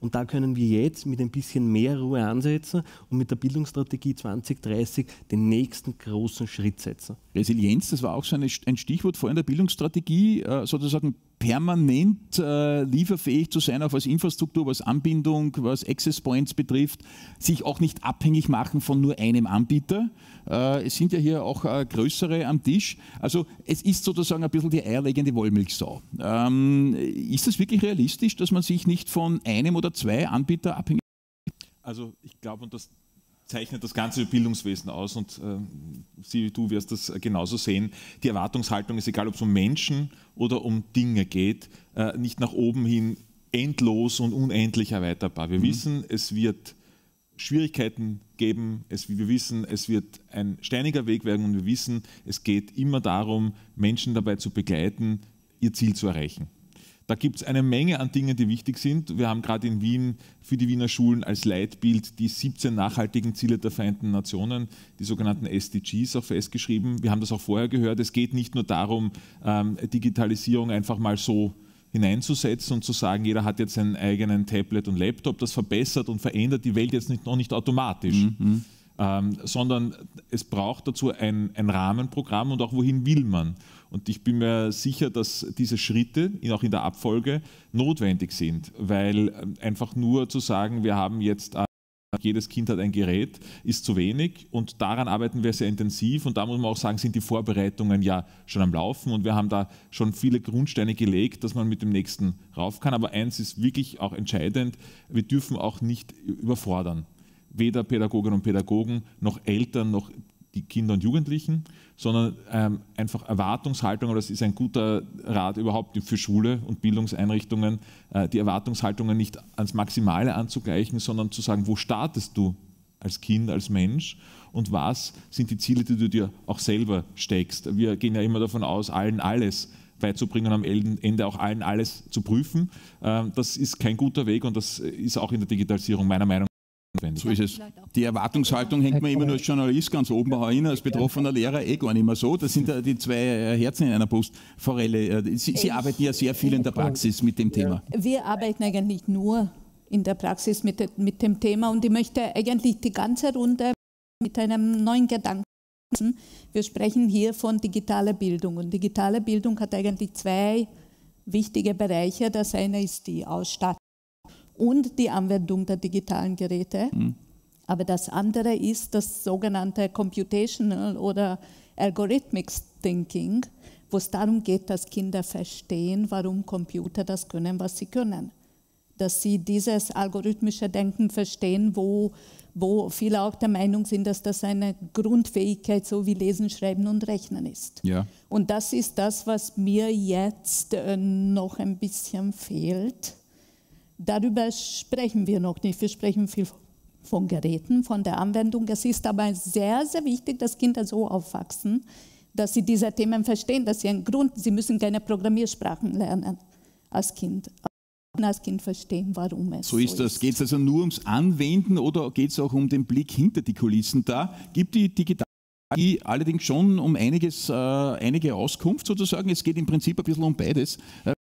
und da können wir jetzt mit ein bisschen mehr Ruhe ansetzen und mit der Bildungsstrategie 2030 den nächsten großen Schritt setzen. Resilienz, das war auch so ein Stichwort vorhin der Bildungsstrategie, äh, sozusagen permanent äh, lieferfähig zu sein, auch was Infrastruktur, was Anbindung, was Access Points betrifft, sich auch nicht abhängig machen von nur einem Anbieter. Äh, es sind ja hier auch äh, größere am Tisch. Also es ist sozusagen ein bisschen die eierlegende Wollmilchsau. Ähm, ist es wirklich realistisch, dass man sich nicht von einem oder zwei Anbietern abhängig macht? Also ich glaube, und das zeichnet das ganze Bildungswesen aus und äh, Sie, du wirst das genauso sehen. Die Erwartungshaltung ist, egal ob es um Menschen oder um Dinge geht, äh, nicht nach oben hin endlos und unendlich erweiterbar. Wir mhm. wissen, es wird Schwierigkeiten geben, es, wir wissen, es wird ein steiniger Weg werden und wir wissen, es geht immer darum, Menschen dabei zu begleiten, ihr Ziel zu erreichen. Da gibt es eine Menge an Dingen, die wichtig sind. Wir haben gerade in Wien für die Wiener Schulen als Leitbild die 17 nachhaltigen Ziele der Vereinten Nationen, die sogenannten SDGs, auch festgeschrieben. Wir haben das auch vorher gehört. Es geht nicht nur darum, ähm, Digitalisierung einfach mal so hineinzusetzen und zu sagen, jeder hat jetzt seinen eigenen Tablet und Laptop. Das verbessert und verändert die Welt jetzt nicht, noch nicht automatisch. Mhm. Ähm, sondern es braucht dazu ein, ein Rahmenprogramm und auch wohin will man. Und ich bin mir sicher, dass diese Schritte auch in der Abfolge notwendig sind, weil ähm, einfach nur zu sagen, wir haben jetzt äh, jedes Kind hat ein Gerät, ist zu wenig und daran arbeiten wir sehr intensiv und da muss man auch sagen, sind die Vorbereitungen ja schon am Laufen und wir haben da schon viele Grundsteine gelegt, dass man mit dem nächsten rauf kann. Aber eins ist wirklich auch entscheidend, wir dürfen auch nicht überfordern. Weder Pädagoginnen und Pädagogen noch Eltern noch die Kinder und Jugendlichen, sondern ähm, einfach Erwartungshaltung, das ist ein guter Rat überhaupt für Schule und Bildungseinrichtungen, äh, die Erwartungshaltungen nicht ans Maximale anzugleichen, sondern zu sagen, wo startest du als Kind, als Mensch und was sind die Ziele, die du dir auch selber steckst. Wir gehen ja immer davon aus, allen alles beizubringen, am Ende auch allen alles zu prüfen. Ähm, das ist kein guter Weg und das ist auch in der Digitalisierung meiner Meinung nach. So ist es. Die Erwartungshaltung hängt man immer nur als Journalist ganz oben hin, als betroffener Lehrer eh gar nicht mehr so. Das sind die zwei Herzen in einer Brust. Forelle, äh, Sie, Sie arbeiten ja sehr viel in der Praxis mit dem Thema. Wir arbeiten eigentlich nur in der Praxis mit, mit dem Thema und ich möchte eigentlich die ganze Runde mit einem neuen Gedanken wir sprechen hier von digitaler Bildung und digitale Bildung hat eigentlich zwei wichtige Bereiche. Das eine ist die Ausstattung und die Anwendung der digitalen Geräte. Mhm. Aber das andere ist das sogenannte Computational oder Algorithmic Thinking, wo es darum geht, dass Kinder verstehen, warum Computer das können, was sie können. Dass sie dieses algorithmische Denken verstehen, wo, wo viele auch der Meinung sind, dass das eine Grundfähigkeit so wie Lesen, Schreiben und Rechnen ist. Ja. Und das ist das, was mir jetzt äh, noch ein bisschen fehlt Darüber sprechen wir noch nicht. Wir sprechen viel von Geräten, von der Anwendung. Es ist aber sehr, sehr wichtig, dass Kinder so aufwachsen, dass sie diese Themen verstehen, dass sie einen Grund, sie müssen keine Programmiersprachen lernen als Kind. Als Kind verstehen, warum es so ist. So das. Geht es also nur ums Anwenden oder geht es auch um den Blick hinter die Kulissen da? Gibt die Digitalisierung allerdings schon um einiges, äh, einige Auskunft sozusagen. Es geht im Prinzip ein bisschen um beides. Äh,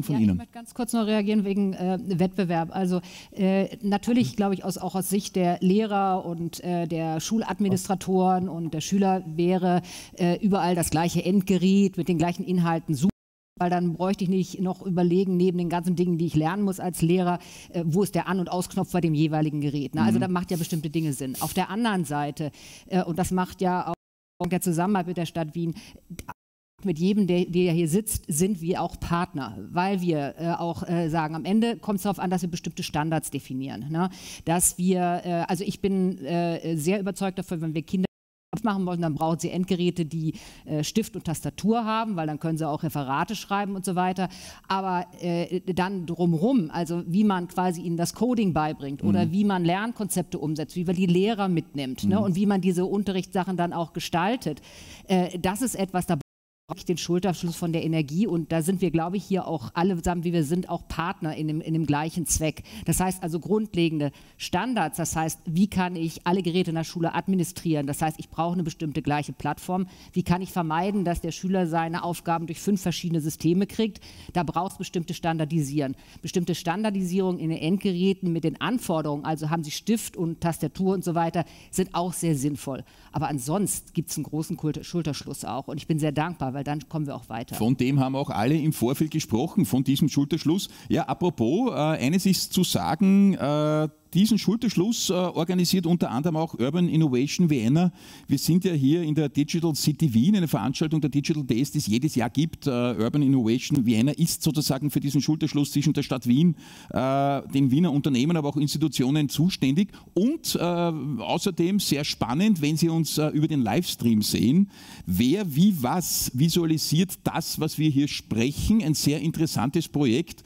von ja, Ihnen. Ich möchte ganz kurz noch reagieren wegen äh, Wettbewerb. Also äh, natürlich, glaube ich, aus, auch aus Sicht der Lehrer und äh, der Schuladministratoren und der Schüler wäre äh, überall das gleiche Endgerät mit den gleichen Inhalten super weil dann bräuchte ich nicht noch überlegen, neben den ganzen Dingen, die ich lernen muss als Lehrer, äh, wo ist der An- und Ausknopf bei dem jeweiligen Gerät. Ne? Also mhm. da macht ja bestimmte Dinge Sinn. Auf der anderen Seite, äh, und das macht ja auch der Zusammenarbeit mit der Stadt Wien, mit jedem, der, der, hier sitzt, sind wir auch Partner, weil wir äh, auch äh, sagen, am Ende kommt es darauf an, dass wir bestimmte Standards definieren. Ne? Dass wir, äh, also ich bin äh, sehr überzeugt davon, wenn wir Kinder machen wollen, dann brauchen sie Endgeräte, die äh, Stift und Tastatur haben, weil dann können sie auch Referate schreiben und so weiter. Aber äh, dann drumherum, also wie man quasi ihnen das Coding beibringt mhm. oder wie man Lernkonzepte umsetzt, wie man die Lehrer mitnimmt ne? mhm. ne? und wie man diese Unterrichtssachen dann auch gestaltet, äh, das ist etwas, da den Schulterschluss von der Energie und da sind wir, glaube ich, hier auch alle zusammen, wie wir sind, auch Partner in dem, in dem gleichen Zweck. Das heißt also grundlegende Standards, das heißt, wie kann ich alle Geräte in der Schule administrieren? Das heißt, ich brauche eine bestimmte gleiche Plattform. Wie kann ich vermeiden, dass der Schüler seine Aufgaben durch fünf verschiedene Systeme kriegt? Da braucht es bestimmte Standardisieren. Bestimmte Standardisierung in den Endgeräten mit den Anforderungen, also haben sie Stift und Tastatur und so weiter, sind auch sehr sinnvoll. Aber ansonsten gibt es einen großen Schulterschluss auch und ich bin sehr dankbar, weil dann kommen wir auch weiter. Von dem haben auch alle im Vorfeld gesprochen, von diesem Schulterschluss. Ja, apropos, äh, eines ist zu sagen, äh, diesen Schulterschluss äh, organisiert unter anderem auch Urban Innovation Vienna. Wir sind ja hier in der Digital City Wien, eine Veranstaltung der Digital Days, die es jedes Jahr gibt. Äh, Urban Innovation Vienna ist sozusagen für diesen Schulterschluss zwischen der Stadt Wien, äh, den Wiener Unternehmen, aber auch Institutionen zuständig. Und außerdem sehr spannend, wenn Sie uns über den Livestream sehen, wer wie was visualisiert das, was wir hier sprechen. Ein sehr interessantes Projekt,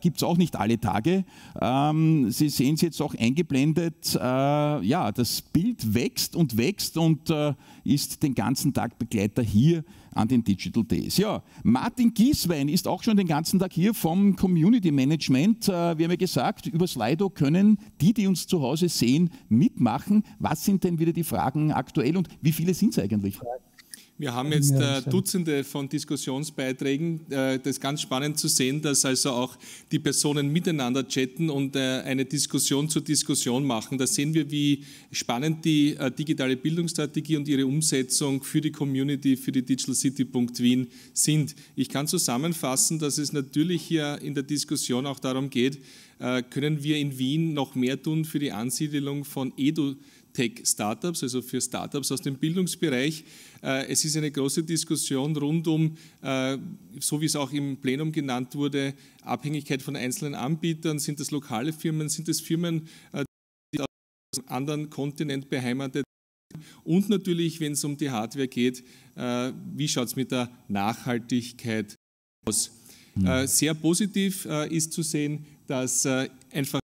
gibt es auch nicht alle Tage. Ähm, Sie sehen es jetzt auch auch eingeblendet, äh, ja, das Bild wächst und wächst und äh, ist den ganzen Tag Begleiter hier an den Digital Days. Ja, Martin Gieswein ist auch schon den ganzen Tag hier vom Community Management. Äh, wir haben ja gesagt, über Slido können die, die uns zu Hause sehen, mitmachen. Was sind denn wieder die Fragen aktuell und wie viele sind es eigentlich? Wir haben jetzt äh, Dutzende von Diskussionsbeiträgen. Äh, das ist ganz spannend zu sehen, dass also auch die Personen miteinander chatten und äh, eine Diskussion zur Diskussion machen. Da sehen wir, wie spannend die äh, digitale Bildungsstrategie und ihre Umsetzung für die Community, für die Digital City Wien sind. Ich kann zusammenfassen, dass es natürlich hier in der Diskussion auch darum geht, äh, können wir in Wien noch mehr tun für die Ansiedelung von Edu Tech-Startups, also für Startups aus dem Bildungsbereich. Äh, es ist eine große Diskussion rund um, äh, so wie es auch im Plenum genannt wurde, Abhängigkeit von einzelnen Anbietern. Sind das lokale Firmen? Sind das Firmen, äh, die aus einem anderen Kontinent beheimatet sind? Und natürlich, wenn es um die Hardware geht, wie schaut es mit der Nachhaltigkeit aus? Mhm. Sehr positiv ist zu sehen, dass einfach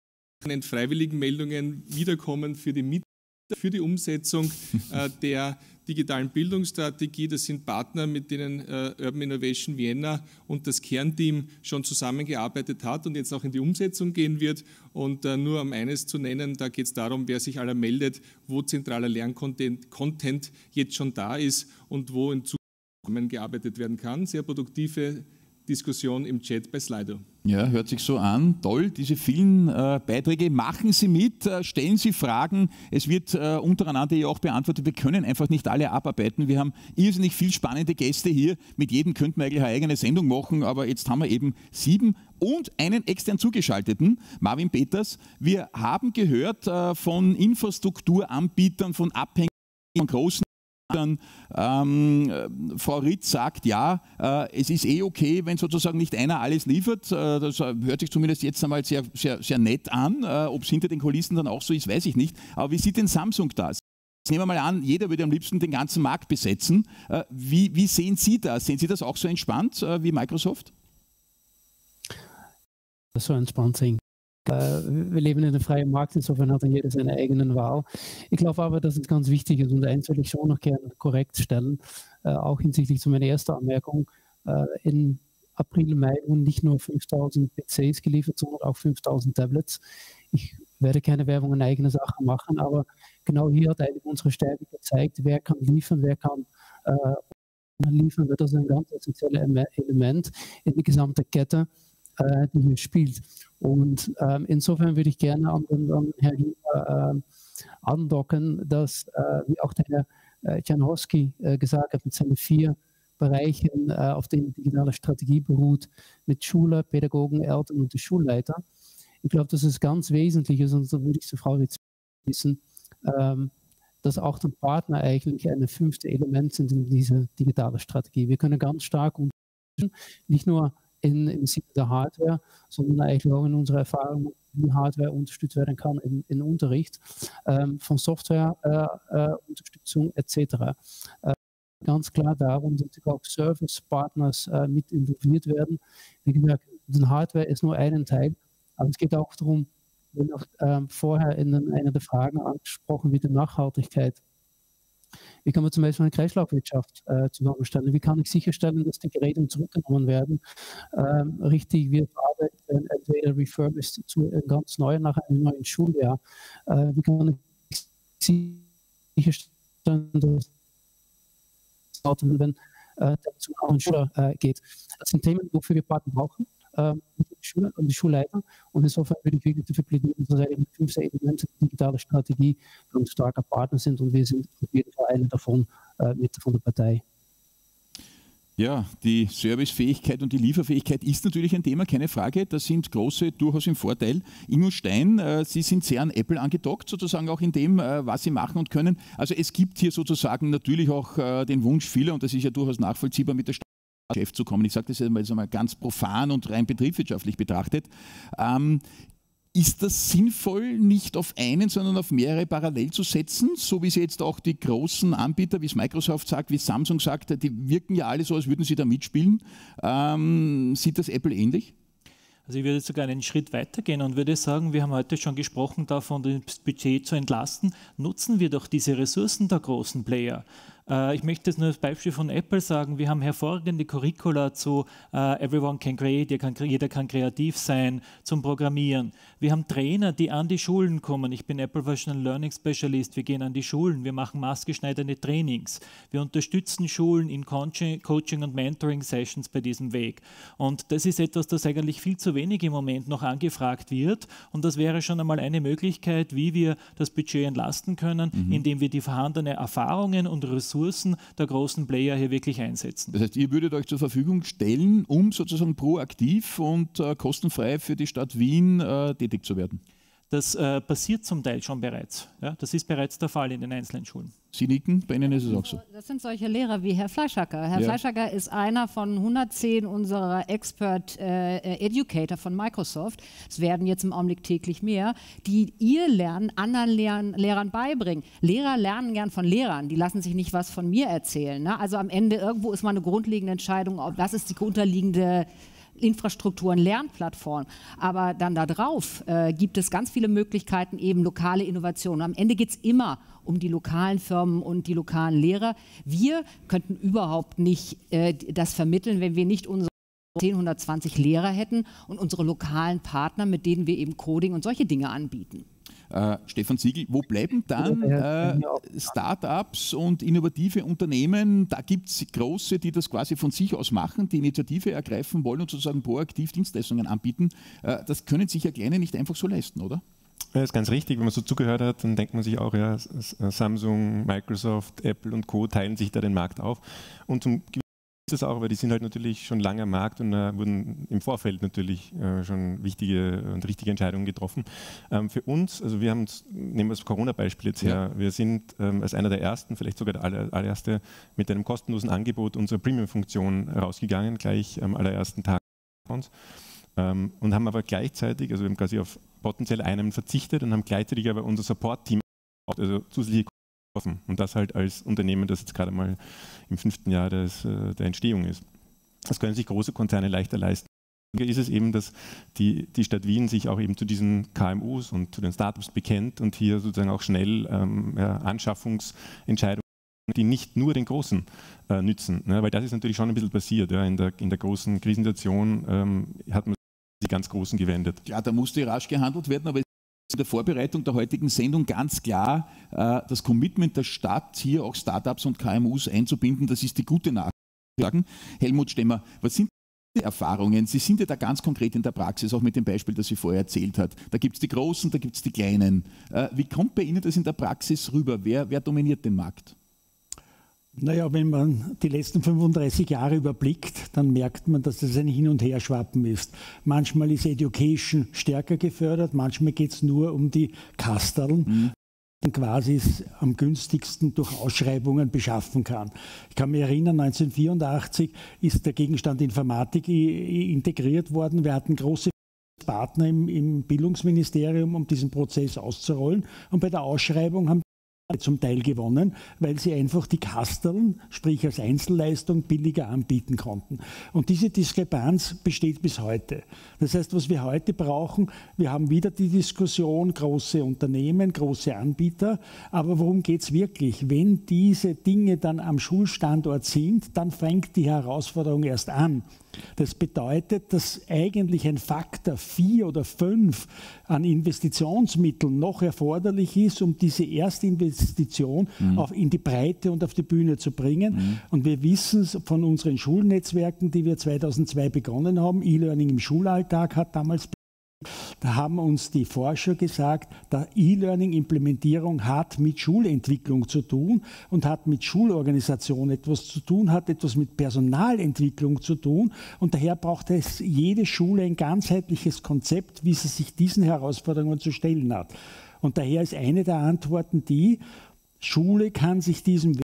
Freiwilligenmeldungen wiederkommen für die Mitarbeiter für die Umsetzung äh, der digitalen Bildungsstrategie. Das sind Partner, mit denen äh, Urban Innovation Vienna und das Kernteam schon zusammengearbeitet hat und jetzt auch in die Umsetzung gehen wird. Und äh, nur um eines zu nennen, da geht es darum, wer sich aller meldet, wo zentraler Lerncontent Content jetzt schon da ist und wo in Zukunft gearbeitet werden kann. Sehr produktive Diskussion im Chat bei Slido. Ja, hört sich so an. Toll, diese vielen äh, Beiträge. Machen Sie mit, äh, stellen Sie Fragen. Es wird äh, untereinander ja auch beantwortet. Wir können einfach nicht alle abarbeiten. Wir haben irrsinnig viel spannende Gäste hier. Mit jedem könnten wir eigentlich eine eigene Sendung machen, aber jetzt haben wir eben sieben und einen extern zugeschalteten, Marvin Peters. Wir haben gehört äh, von Infrastrukturanbietern, von Abhängigen, von großen dann ähm, Frau Ritz sagt, ja, äh, es ist eh okay, wenn sozusagen nicht einer alles liefert. Äh, das hört sich zumindest jetzt einmal sehr, sehr, sehr nett an. Äh, Ob es hinter den Kulissen dann auch so ist, weiß ich nicht. Aber wie sieht denn Samsung das? Nehmen wir mal an, jeder würde am liebsten den ganzen Markt besetzen. Äh, wie, wie sehen Sie das? Sehen Sie das auch so entspannt äh, wie Microsoft? So entspannt sehen. Äh, wir leben in einem freien Markt, insofern hat dann jeder seine eigenen Wahl. Ich glaube aber, dass es ganz wichtig ist und eins will ich schon noch gerne korrekt stellen, äh, auch hinsichtlich zu meiner ersten Anmerkung. Äh, in April, Mai wurden nicht nur 5000 PCs geliefert, sondern auch 5000 Tablets. Ich werde keine Werbung in eigene Sache machen, aber genau hier hat eigentlich unsere Stärke gezeigt, wer kann liefern, wer kann äh, liefern, wird das ein ganz essentielles Element in die gesamte Kette, äh, die hier spielt. Und ähm, insofern würde ich gerne an, an Herrn Hieber äh, andocken, dass, äh, wie auch der Herr äh, Janowski äh, gesagt hat, mit seinen vier Bereichen, auf denen digitale Strategie beruht, mit Schule, Pädagogen, Eltern und Schulleiter. Ich glaube, dass es ganz wesentlich ist, und so würde ich zur Frau jetzt wissen, ähm, dass auch die Partner eigentlich ein fünfte Element sind in dieser digitalen Strategie. Wir können ganz stark nicht nur in, im Sinne der Hardware, sondern eigentlich auch in unserer Erfahrung, wie Hardware unterstützt werden kann im, im Unterricht, ähm, von Softwareunterstützung äh, äh, etc. Äh, ganz klar darum, dass auch Service-Partners äh, mit involviert werden. Wie gesagt, die Hardware ist nur ein Teil, aber es geht auch darum, wie noch ähm, vorher in einer der Fragen angesprochen, wie die Nachhaltigkeit wie kann man zum Beispiel eine Kreislaufwirtschaft äh, zusammenstellen? Wie kann ich sicherstellen, dass die Geräte zurückgenommen werden, ähm, richtig wir verarbeitet werden, entweder refurbished zu ganz neu nach einem neuen Schuljahr? Äh, wie kann ich sicherstellen, dass wenn äh, zu anderen Schüler äh, geht? Das sind Themen, wofür wir Partner brauchen ähm, die Schule und die Schulleiter. Und insofern würde ich wirklich dafür plädieren, dass die fünf Elemente der digitalen Strategie für starker Partner sind und wir sind auf jeden Fall einer davon äh, mit von der Partei. Ja, die Servicefähigkeit und die Lieferfähigkeit ist natürlich ein Thema, keine Frage. Da sind große durchaus im Vorteil. Ingo Stein, äh, Sie sind sehr an Apple angedockt, sozusagen auch in dem, äh, was Sie machen und können. Also es gibt hier sozusagen natürlich auch äh, den Wunsch vieler, und das ist ja durchaus nachvollziehbar mit der Geschäft zu kommen. Ich sage das jetzt mal ganz profan und rein betriebswirtschaftlich betrachtet. Ähm, ist das sinnvoll, nicht auf einen, sondern auf mehrere parallel zu setzen, so wie sie jetzt auch die großen Anbieter, wie es Microsoft sagt, wie Samsung sagt, die wirken ja alle so, als würden sie da mitspielen. Ähm, sieht das Apple ähnlich? Also ich würde sogar einen Schritt weitergehen und würde sagen, wir haben heute schon gesprochen davon, das Budget zu entlasten. Nutzen wir doch diese Ressourcen der großen Player. Äh, ich möchte jetzt nur als Beispiel von Apple sagen, wir haben hervorragende Curricula zu uh, Everyone can create, kann, jeder kann kreativ sein, zum Programmieren. Wir haben Trainer, die an die Schulen kommen. Ich bin Apple Professional Learning Specialist, wir gehen an die Schulen, wir machen maßgeschneiderte Trainings. Wir unterstützen Schulen in Coaching und Mentoring Sessions bei diesem Weg. Und das ist etwas, das eigentlich viel zu wenig im Moment noch angefragt wird. Und das wäre schon einmal eine Möglichkeit, wie wir das Budget entlasten können, mhm. indem wir die vorhandenen Erfahrungen und Ressourcen Ressourcen der großen Player hier wirklich einsetzen. Das heißt, ihr würdet euch zur Verfügung stellen, um sozusagen proaktiv und äh, kostenfrei für die Stadt Wien äh, tätig zu werden? Das äh, passiert zum Teil schon bereits. Ja? Das ist bereits der Fall in den einzelnen Schulen. Sie nicken, bei Ihnen ist es auch so. Das sind solche Lehrer wie Herr Fleischacker. Herr ja. Fleischacker ist einer von 110 unserer Expert äh, Educator von Microsoft. Es werden jetzt im Augenblick täglich mehr, die ihr Lernen anderen Lehrern, Lehrern beibringen. Lehrer lernen gern von Lehrern. Die lassen sich nicht was von mir erzählen. Ne? Also am Ende irgendwo ist mal eine grundlegende Entscheidung, ob das ist die unterliegende Infrastrukturen, Lernplattformen. Aber dann da drauf äh, gibt es ganz viele Möglichkeiten, eben lokale Innovationen. Am Ende geht es immer um die lokalen Firmen und die lokalen Lehrer. Wir könnten überhaupt nicht äh, das vermitteln, wenn wir nicht unsere 10, 120 Lehrer hätten und unsere lokalen Partner, mit denen wir eben Coding und solche Dinge anbieten. Äh, Stefan Siegel, wo bleiben dann äh, Start-ups und innovative Unternehmen? Da gibt es große, die das quasi von sich aus machen, die Initiative ergreifen wollen und sozusagen proaktiv Dienstleistungen anbieten. Äh, das können sich ja Kleine nicht einfach so leisten, oder? Ja, ist ganz richtig. Wenn man so zugehört hat, dann denkt man sich auch, ja, Samsung, Microsoft, Apple und Co. teilen sich da den Markt auf. Und zum ist es auch, weil die sind halt natürlich schon lange am Markt und äh, wurden im Vorfeld natürlich äh, schon wichtige und richtige Entscheidungen getroffen. Ähm, für uns, also wir haben, nehmen wir das Corona-Beispiel jetzt her, ja. wir sind ähm, als einer der ersten, vielleicht sogar der aller, allererste, mit einem kostenlosen Angebot unserer Premium-Funktion rausgegangen, gleich am allerersten Tag ähm, und haben aber gleichzeitig, also wir haben quasi auf potenziell einen verzichtet und haben gleichzeitig aber unser Support-Team, also zusätzliche offen. Und das halt als Unternehmen, das jetzt gerade mal im fünften Jahr des, äh, der Entstehung ist. Das können sich große Konzerne leichter leisten. Ist es eben, dass die, die Stadt Wien sich auch eben zu diesen KMUs und zu den Startups bekennt und hier sozusagen auch schnell ähm, ja, Anschaffungsentscheidungen, die nicht nur den Großen äh, nützen. Ne? Weil das ist natürlich schon ein bisschen passiert. Ja? In, der, in der großen Krisensituation ähm, hat man die ganz Großen gewendet. Ja, da musste rasch gehandelt werden, aber in der Vorbereitung der heutigen Sendung ganz klar äh, das Commitment der Stadt, hier auch Startups und KMUs einzubinden. Das ist die gute Nachricht. Helmut Stemmer, was sind die Erfahrungen? Sie sind ja da ganz konkret in der Praxis, auch mit dem Beispiel, das Sie vorher erzählt hat. Da gibt es die Großen, da gibt es die Kleinen. Äh, wie kommt bei Ihnen das in der Praxis rüber? Wer, wer dominiert den Markt? Naja, wenn man die letzten 35 Jahre überblickt, dann merkt man, dass das ein Hin- und Herschwappen ist. Manchmal ist Education stärker gefördert, manchmal geht es nur um die Kasteln. Mhm quasi am günstigsten durch Ausschreibungen beschaffen kann. Ich kann mich erinnern, 1984 ist der Gegenstand Informatik integriert worden. Wir hatten große Partner im, im Bildungsministerium, um diesen Prozess auszurollen. Und bei der Ausschreibung haben zum Teil gewonnen, weil sie einfach die Kasteln, sprich als Einzelleistung, billiger anbieten konnten. Und diese Diskrepanz besteht bis heute. Das heißt, was wir heute brauchen, wir haben wieder die Diskussion, große Unternehmen, große Anbieter, aber worum geht es wirklich? Wenn diese Dinge dann am Schulstandort sind, dann fängt die Herausforderung erst an. Das bedeutet, dass eigentlich ein Faktor vier oder fünf an Investitionsmitteln noch erforderlich ist, um diese erste Investition mhm. auf, in die Breite und auf die Bühne zu bringen. Mhm. Und wir wissen es von unseren Schulnetzwerken, die wir 2002 begonnen haben. E-Learning im Schulalltag hat damals da haben uns die Forscher gesagt, der E-Learning-Implementierung hat mit Schulentwicklung zu tun und hat mit Schulorganisation etwas zu tun, hat etwas mit Personalentwicklung zu tun. Und daher braucht es jede Schule ein ganzheitliches Konzept, wie sie sich diesen Herausforderungen zu stellen hat. Und daher ist eine der Antworten die, Schule kann sich diesem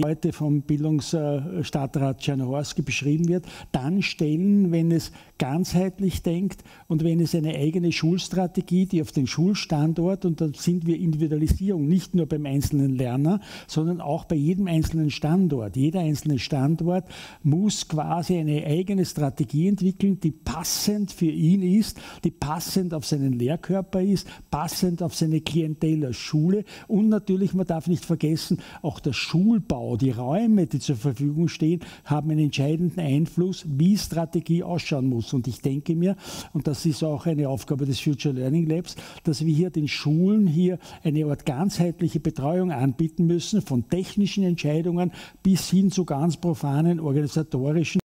heute vom Bildungsstadtrat Czernohorski beschrieben wird, dann stellen, wenn es ganzheitlich denkt und wenn es eine eigene Schulstrategie, die auf den Schulstandort, und da sind wir Individualisierung nicht nur beim einzelnen Lerner, sondern auch bei jedem einzelnen Standort. Jeder einzelne Standort muss quasi eine eigene Strategie entwickeln, die passend für ihn ist, die passend auf seinen Lehrkörper ist, passend auf seine Klientel als Schule und natürlich, man darf nicht vergessen, auch der Schulbau, die Räume, die zur Verfügung stehen, haben einen entscheidenden Einfluss, wie Strategie ausschauen muss. Und ich denke mir, und das ist auch eine Aufgabe des Future Learning Labs, dass wir hier den Schulen hier eine Art ganzheitliche Betreuung anbieten müssen, von technischen Entscheidungen bis hin zu ganz profanen organisatorischen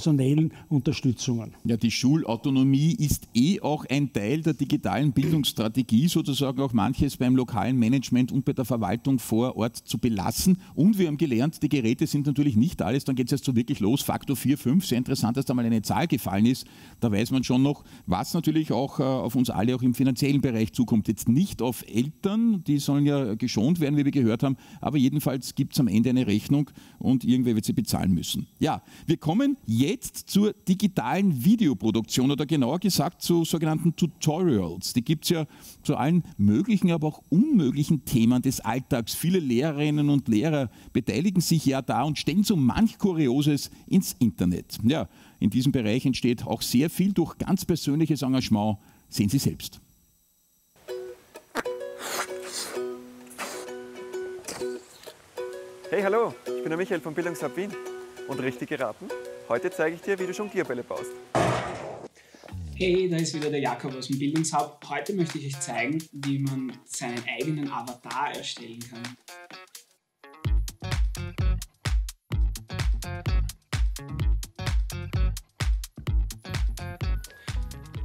personellen Unterstützungen. Ja, die Schulautonomie ist eh auch ein Teil der digitalen Bildungsstrategie, sozusagen auch manches beim lokalen Management und bei der Verwaltung vor Ort zu belassen. Und wir haben gelernt, die Geräte sind natürlich nicht alles, dann geht es erst so wirklich los. Faktor 4, 5, sehr interessant, dass da mal eine Zahl gefallen ist. Da weiß man schon noch, was natürlich auch äh, auf uns alle auch im finanziellen Bereich zukommt. Jetzt nicht auf Eltern, die sollen ja geschont werden, wie wir gehört haben, aber jedenfalls gibt es am Ende eine Rechnung und irgendwer wird sie bezahlen müssen. Ja, wir kommen jetzt Jetzt zur digitalen Videoproduktion oder genauer gesagt zu sogenannten Tutorials. Die gibt es ja zu allen möglichen, aber auch unmöglichen Themen des Alltags. Viele Lehrerinnen und Lehrer beteiligen sich ja da und stellen so manch Kurioses ins Internet. Ja, in diesem Bereich entsteht auch sehr viel durch ganz persönliches Engagement. Sehen Sie selbst. Hey, hallo, ich bin der Michael von Bildungshub Wien. Und richtig geraten, heute zeige ich dir, wie du Jonglierbälle baust. Hey, da ist wieder der Jakob aus dem Bildungshub. Heute möchte ich euch zeigen, wie man seinen eigenen Avatar erstellen kann.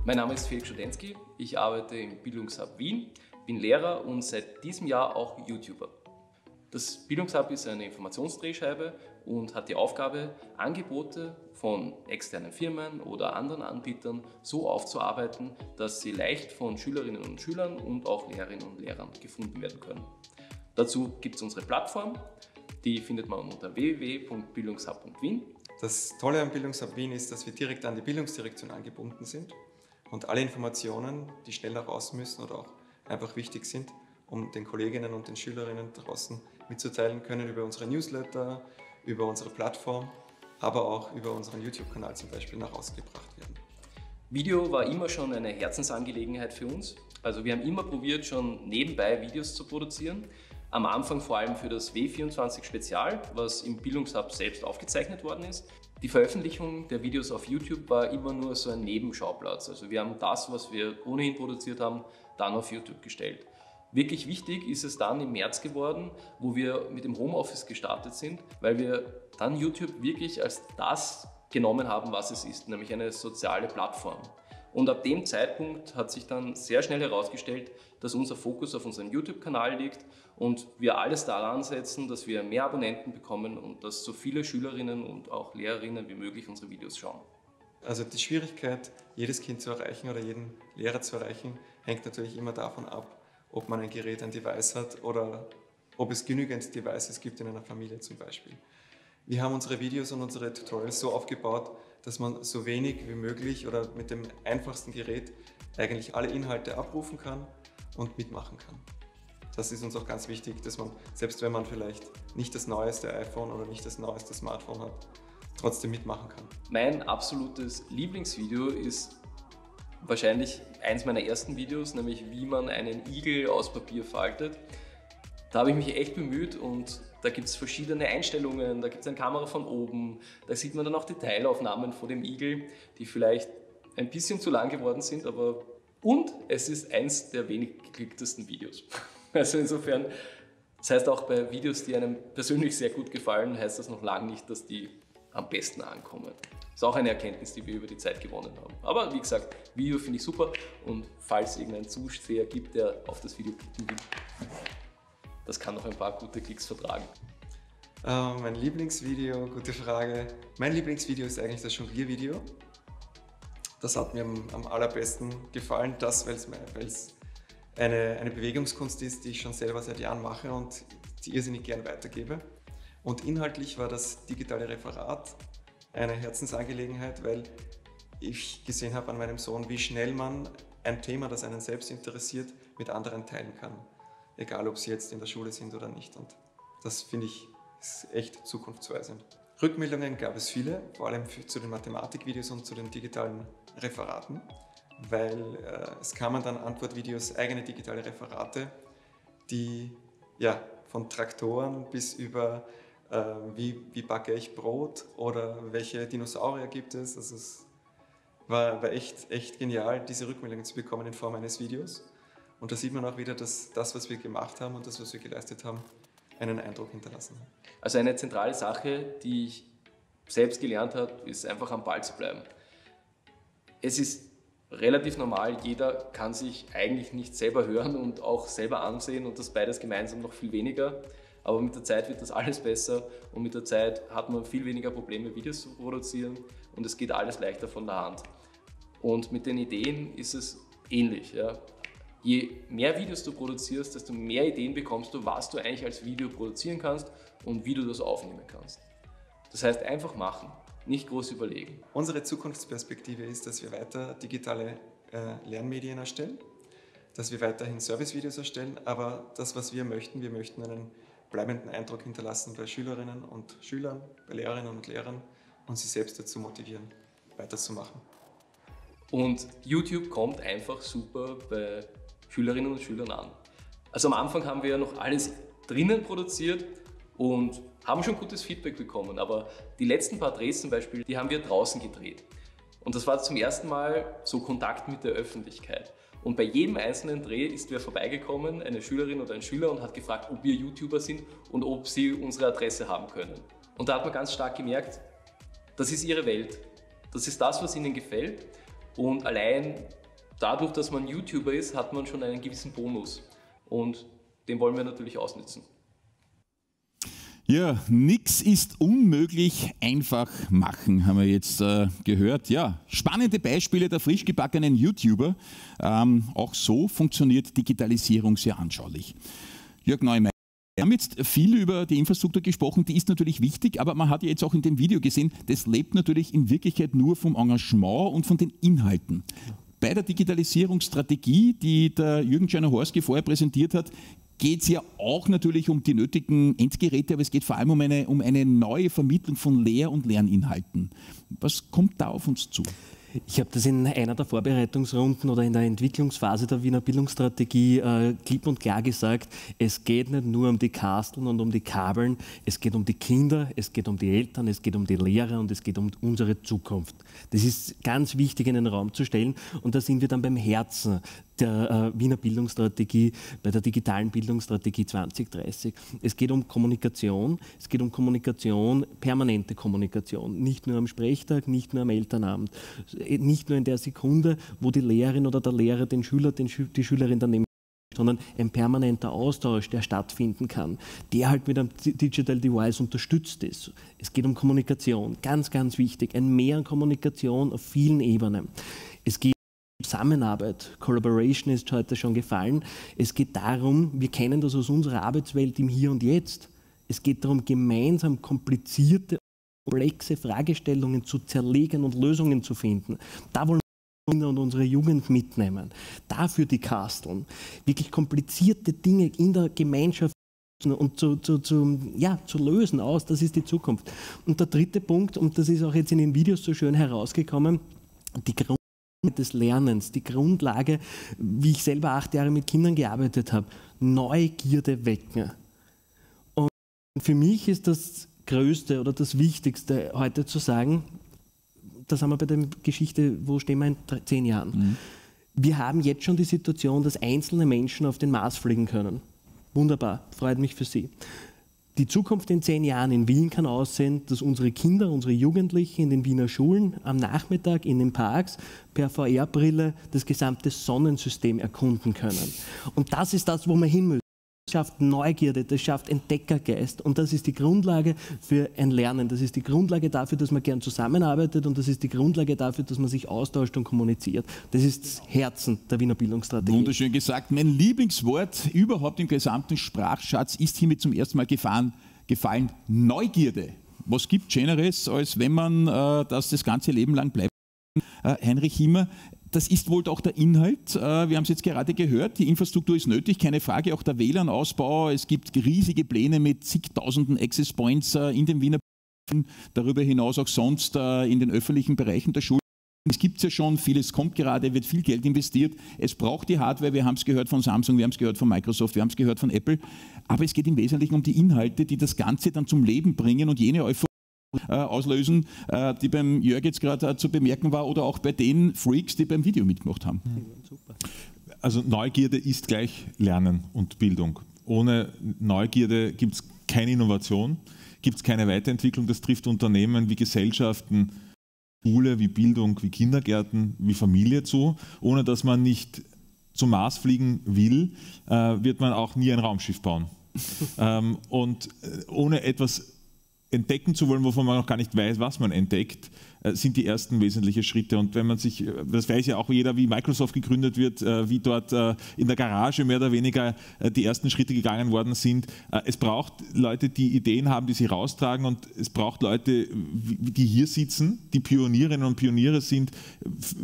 Mein Name ist Felix Studensky, ich arbeite im Bildungshub Wien, bin Lehrer und seit diesem Jahr auch YouTuber. Das Bildungshub ist eine Informationsdrehscheibe und hat die Aufgabe, Angebote von externen Firmen oder anderen Anbietern so aufzuarbeiten, dass sie leicht von Schülerinnen und Schülern und auch Lehrerinnen und Lehrern gefunden werden können. Dazu gibt es unsere Plattform, die findet man unter www.bildungshub.wien. Das Tolle am Bildungshub Wien ist, dass wir direkt an die Bildungsdirektion angebunden sind und alle Informationen, die schnell nach außen müssen oder auch einfach wichtig sind, um den Kolleginnen und den Schülerinnen draußen mitzuteilen können über unsere Newsletter, über unsere Plattform, aber auch über unseren YouTube-Kanal zum Beispiel nach außen gebracht werden. Video war immer schon eine Herzensangelegenheit für uns. Also wir haben immer probiert, schon nebenbei Videos zu produzieren. Am Anfang vor allem für das W24 Spezial, was im Bildungshub selbst aufgezeichnet worden ist. Die Veröffentlichung der Videos auf YouTube war immer nur so ein Nebenschauplatz. Also wir haben das, was wir ohnehin produziert haben, dann auf YouTube gestellt. Wirklich wichtig ist es dann im März geworden, wo wir mit dem Homeoffice gestartet sind, weil wir dann YouTube wirklich als das genommen haben, was es ist, nämlich eine soziale Plattform. Und ab dem Zeitpunkt hat sich dann sehr schnell herausgestellt, dass unser Fokus auf unserem YouTube-Kanal liegt und wir alles daran setzen, dass wir mehr Abonnenten bekommen und dass so viele Schülerinnen und auch Lehrerinnen wie möglich unsere Videos schauen. Also die Schwierigkeit, jedes Kind zu erreichen oder jeden Lehrer zu erreichen, hängt natürlich immer davon ab, ob man ein Gerät, ein Device hat oder ob es genügend Devices gibt in einer Familie zum Beispiel. Wir haben unsere Videos und unsere Tutorials so aufgebaut, dass man so wenig wie möglich oder mit dem einfachsten Gerät eigentlich alle Inhalte abrufen kann und mitmachen kann. Das ist uns auch ganz wichtig, dass man, selbst wenn man vielleicht nicht das neueste iPhone oder nicht das neueste Smartphone hat, trotzdem mitmachen kann. Mein absolutes Lieblingsvideo ist wahrscheinlich eins meiner ersten Videos, nämlich wie man einen Igel aus Papier faltet. Da habe ich mich echt bemüht und da gibt es verschiedene Einstellungen, da gibt es eine Kamera von oben, da sieht man dann auch Detailaufnahmen von dem Igel, die vielleicht ein bisschen zu lang geworden sind, aber und es ist eins der wenig geklicktesten Videos. Also insofern, das heißt auch bei Videos, die einem persönlich sehr gut gefallen, heißt das noch lange nicht, dass die am besten ankommen. Das ist auch eine Erkenntnis, die wir über die Zeit gewonnen haben. Aber wie gesagt, Video finde ich super und falls es irgendeinen Zusteher gibt, der auf das Video klicken will, das kann noch ein paar gute Klicks vertragen. Uh, mein Lieblingsvideo, gute Frage. Mein Lieblingsvideo ist eigentlich das Jongliervideo. Das hat mir am, am allerbesten gefallen, das, weil es eine, eine Bewegungskunst ist, die ich schon selber seit Jahren mache und die irrsinnig gern weitergebe. Und inhaltlich war das digitale Referat eine Herzensangelegenheit, weil ich gesehen habe an meinem Sohn, wie schnell man ein Thema, das einen selbst interessiert, mit anderen teilen kann. Egal, ob sie jetzt in der Schule sind oder nicht. Und das finde ich ist echt zukunftsweisend. Rückmeldungen gab es viele, vor allem für, zu den Mathematikvideos und zu den digitalen Referaten, weil äh, es kamen dann Antwortvideos, eigene digitale Referate, die ja, von Traktoren bis über äh, wie, wie backe ich Brot oder welche Dinosaurier gibt es. Also es war, war echt, echt genial, diese Rückmeldungen zu bekommen in Form eines Videos. Und da sieht man auch wieder, dass das, was wir gemacht haben und das, was wir geleistet haben, einen Eindruck hinterlassen hat. Also eine zentrale Sache, die ich selbst gelernt habe, ist einfach am Ball zu bleiben. Es ist relativ normal, jeder kann sich eigentlich nicht selber hören und auch selber ansehen und das beides gemeinsam noch viel weniger. Aber mit der Zeit wird das alles besser und mit der Zeit hat man viel weniger Probleme, Videos zu produzieren und es geht alles leichter von der Hand. Und mit den Ideen ist es ähnlich. Ja. Je mehr Videos du produzierst, desto mehr Ideen bekommst du, was du eigentlich als Video produzieren kannst und wie du das aufnehmen kannst. Das heißt, einfach machen. nicht groß überlegen. Unsere Zukunftsperspektive ist, dass wir weiter digitale äh, Lernmedien erstellen, dass wir weiterhin Servicevideos erstellen, aber das, was wir möchten, wir möchten einen bleibenden Eindruck hinterlassen bei Schülerinnen und Schülern, bei Lehrerinnen und Lehrern und sie selbst dazu motivieren, weiterzumachen. Und YouTube kommt einfach super bei Schülerinnen und Schülern an. Also am Anfang haben wir ja noch alles drinnen produziert und haben schon gutes Feedback bekommen, aber die letzten paar Drehs zum Beispiel, die haben wir draußen gedreht. Und das war zum ersten Mal so Kontakt mit der Öffentlichkeit. Und bei jedem einzelnen Dreh ist wer vorbeigekommen, eine Schülerin oder ein Schüler, und hat gefragt, ob wir YouTuber sind und ob sie unsere Adresse haben können. Und da hat man ganz stark gemerkt, das ist ihre Welt. Das ist das, was ihnen gefällt. Und allein dadurch, dass man YouTuber ist, hat man schon einen gewissen Bonus. Und den wollen wir natürlich ausnutzen. Ja, nichts ist unmöglich einfach machen, haben wir jetzt äh, gehört. Ja, spannende Beispiele der frisch gebackenen YouTuber. Ähm, auch so funktioniert Digitalisierung sehr anschaulich. Jörg Neumann. Wir haben jetzt viel über die Infrastruktur gesprochen, die ist natürlich wichtig, aber man hat ja jetzt auch in dem Video gesehen, das lebt natürlich in Wirklichkeit nur vom Engagement und von den Inhalten. Bei der Digitalisierungsstrategie, die der Jürgen Czernohorski vorher präsentiert hat, geht es ja auch natürlich um die nötigen Endgeräte, aber es geht vor allem um eine, um eine neue Vermittlung von Lehr- und Lerninhalten. Was kommt da auf uns zu? Ich habe das in einer der Vorbereitungsrunden oder in der Entwicklungsphase der Wiener Bildungsstrategie äh, klipp und klar gesagt, es geht nicht nur um die Kasteln und um die Kabeln, es geht um die Kinder, es geht um die Eltern, es geht um die Lehrer und es geht um unsere Zukunft. Das ist ganz wichtig in den Raum zu stellen und da sind wir dann beim Herzen der äh, Wiener Bildungsstrategie, bei der digitalen Bildungsstrategie 2030. Es geht um Kommunikation, es geht um Kommunikation, permanente Kommunikation, nicht nur am Sprechtag, nicht nur am Elternabend, nicht nur in der Sekunde, wo die Lehrerin oder der Lehrer den Schüler, den Schü die Schülerin daneben sondern ein permanenter Austausch, der stattfinden kann, der halt mit einem Digital Device unterstützt ist. Es geht um Kommunikation, ganz, ganz wichtig, ein Mehr an Kommunikation auf vielen Ebenen. Es geht Zusammenarbeit, Collaboration ist heute schon gefallen. Es geht darum, wir kennen das aus unserer Arbeitswelt im Hier und Jetzt. Es geht darum, gemeinsam komplizierte, komplexe Fragestellungen zu zerlegen und Lösungen zu finden. Da wollen wir Kinder und unsere Jugend mitnehmen. Dafür die Kasteln. Wirklich komplizierte Dinge in der Gemeinschaft und zu, zu, zu, ja, zu lösen aus, das ist die Zukunft. Und der dritte Punkt, und das ist auch jetzt in den Videos so schön herausgekommen, die Grund des Lernens, die Grundlage, wie ich selber acht Jahre mit Kindern gearbeitet habe, Neugierde wecken. Und für mich ist das Größte oder das Wichtigste heute zu sagen, das haben wir bei der Geschichte, wo stehen wir in zehn Jahren. Mhm. Wir haben jetzt schon die Situation, dass einzelne Menschen auf den Mars fliegen können. Wunderbar, freut mich für Sie. Die Zukunft in zehn Jahren in Wien kann aussehen, dass unsere Kinder, unsere Jugendlichen in den Wiener Schulen am Nachmittag in den Parks per VR-Brille das gesamte Sonnensystem erkunden können. Und das ist das, wo wir hin müssen. Schafft Neugierde, das schafft Entdeckergeist und das ist die Grundlage für ein Lernen. Das ist die Grundlage dafür, dass man gern zusammenarbeitet und das ist die Grundlage dafür, dass man sich austauscht und kommuniziert. Das ist das Herzen der Wiener Bildungsstrategie. Wunderschön gesagt. Mein Lieblingswort überhaupt im gesamten Sprachschatz ist hiermit zum ersten Mal gefahren, gefallen Neugierde. Was gibt Schöneres, als wenn man äh, das das ganze Leben lang bleibt? Äh, Heinrich Himmer, das ist wohl auch der Inhalt. Äh, wir haben es jetzt gerade gehört, die Infrastruktur ist nötig, keine Frage, auch der WLAN-Ausbau. Es gibt riesige Pläne mit zigtausenden Access Points äh, in den Wiener darüber hinaus auch sonst äh, in den öffentlichen Bereichen der Schule. Es gibt es ja schon, vieles kommt gerade, wird viel Geld investiert. Es braucht die Hardware, wir haben es gehört von Samsung, wir haben es gehört von Microsoft, wir haben es gehört von Apple. Aber es geht im Wesentlichen um die Inhalte, die das Ganze dann zum Leben bringen und jene Euphorie auslösen, äh, die beim Jörg jetzt gerade äh, zu bemerken war oder auch bei den Freaks, die beim Video mitgemacht haben. Also Neugierde ist gleich Lernen und Bildung. Ohne Neugierde gibt es keine Innovation, gibt es keine Weiterentwicklung. Das trifft Unternehmen wie Gesellschaften, Schule, wie Bildung, wie Kindergärten, wie Familie zu. Ohne dass man nicht zum Mars fliegen will, wird man auch nie ein Raumschiff bauen. Ähm, und ohne etwas entdecken zu wollen, wovon man noch gar nicht weiß, was man entdeckt, äh, sind die ersten wesentlichen Schritte. Und wenn man sich, äh, das weiß ja auch jeder, wie Microsoft gegründet wird, äh, wie dort in der Garage mehr oder weniger die ersten Schritte gegangen worden sind. Es braucht Leute, die Ideen haben, die sie raustragen und es braucht Leute, die hier sitzen, die Pionierinnen und Pioniere sind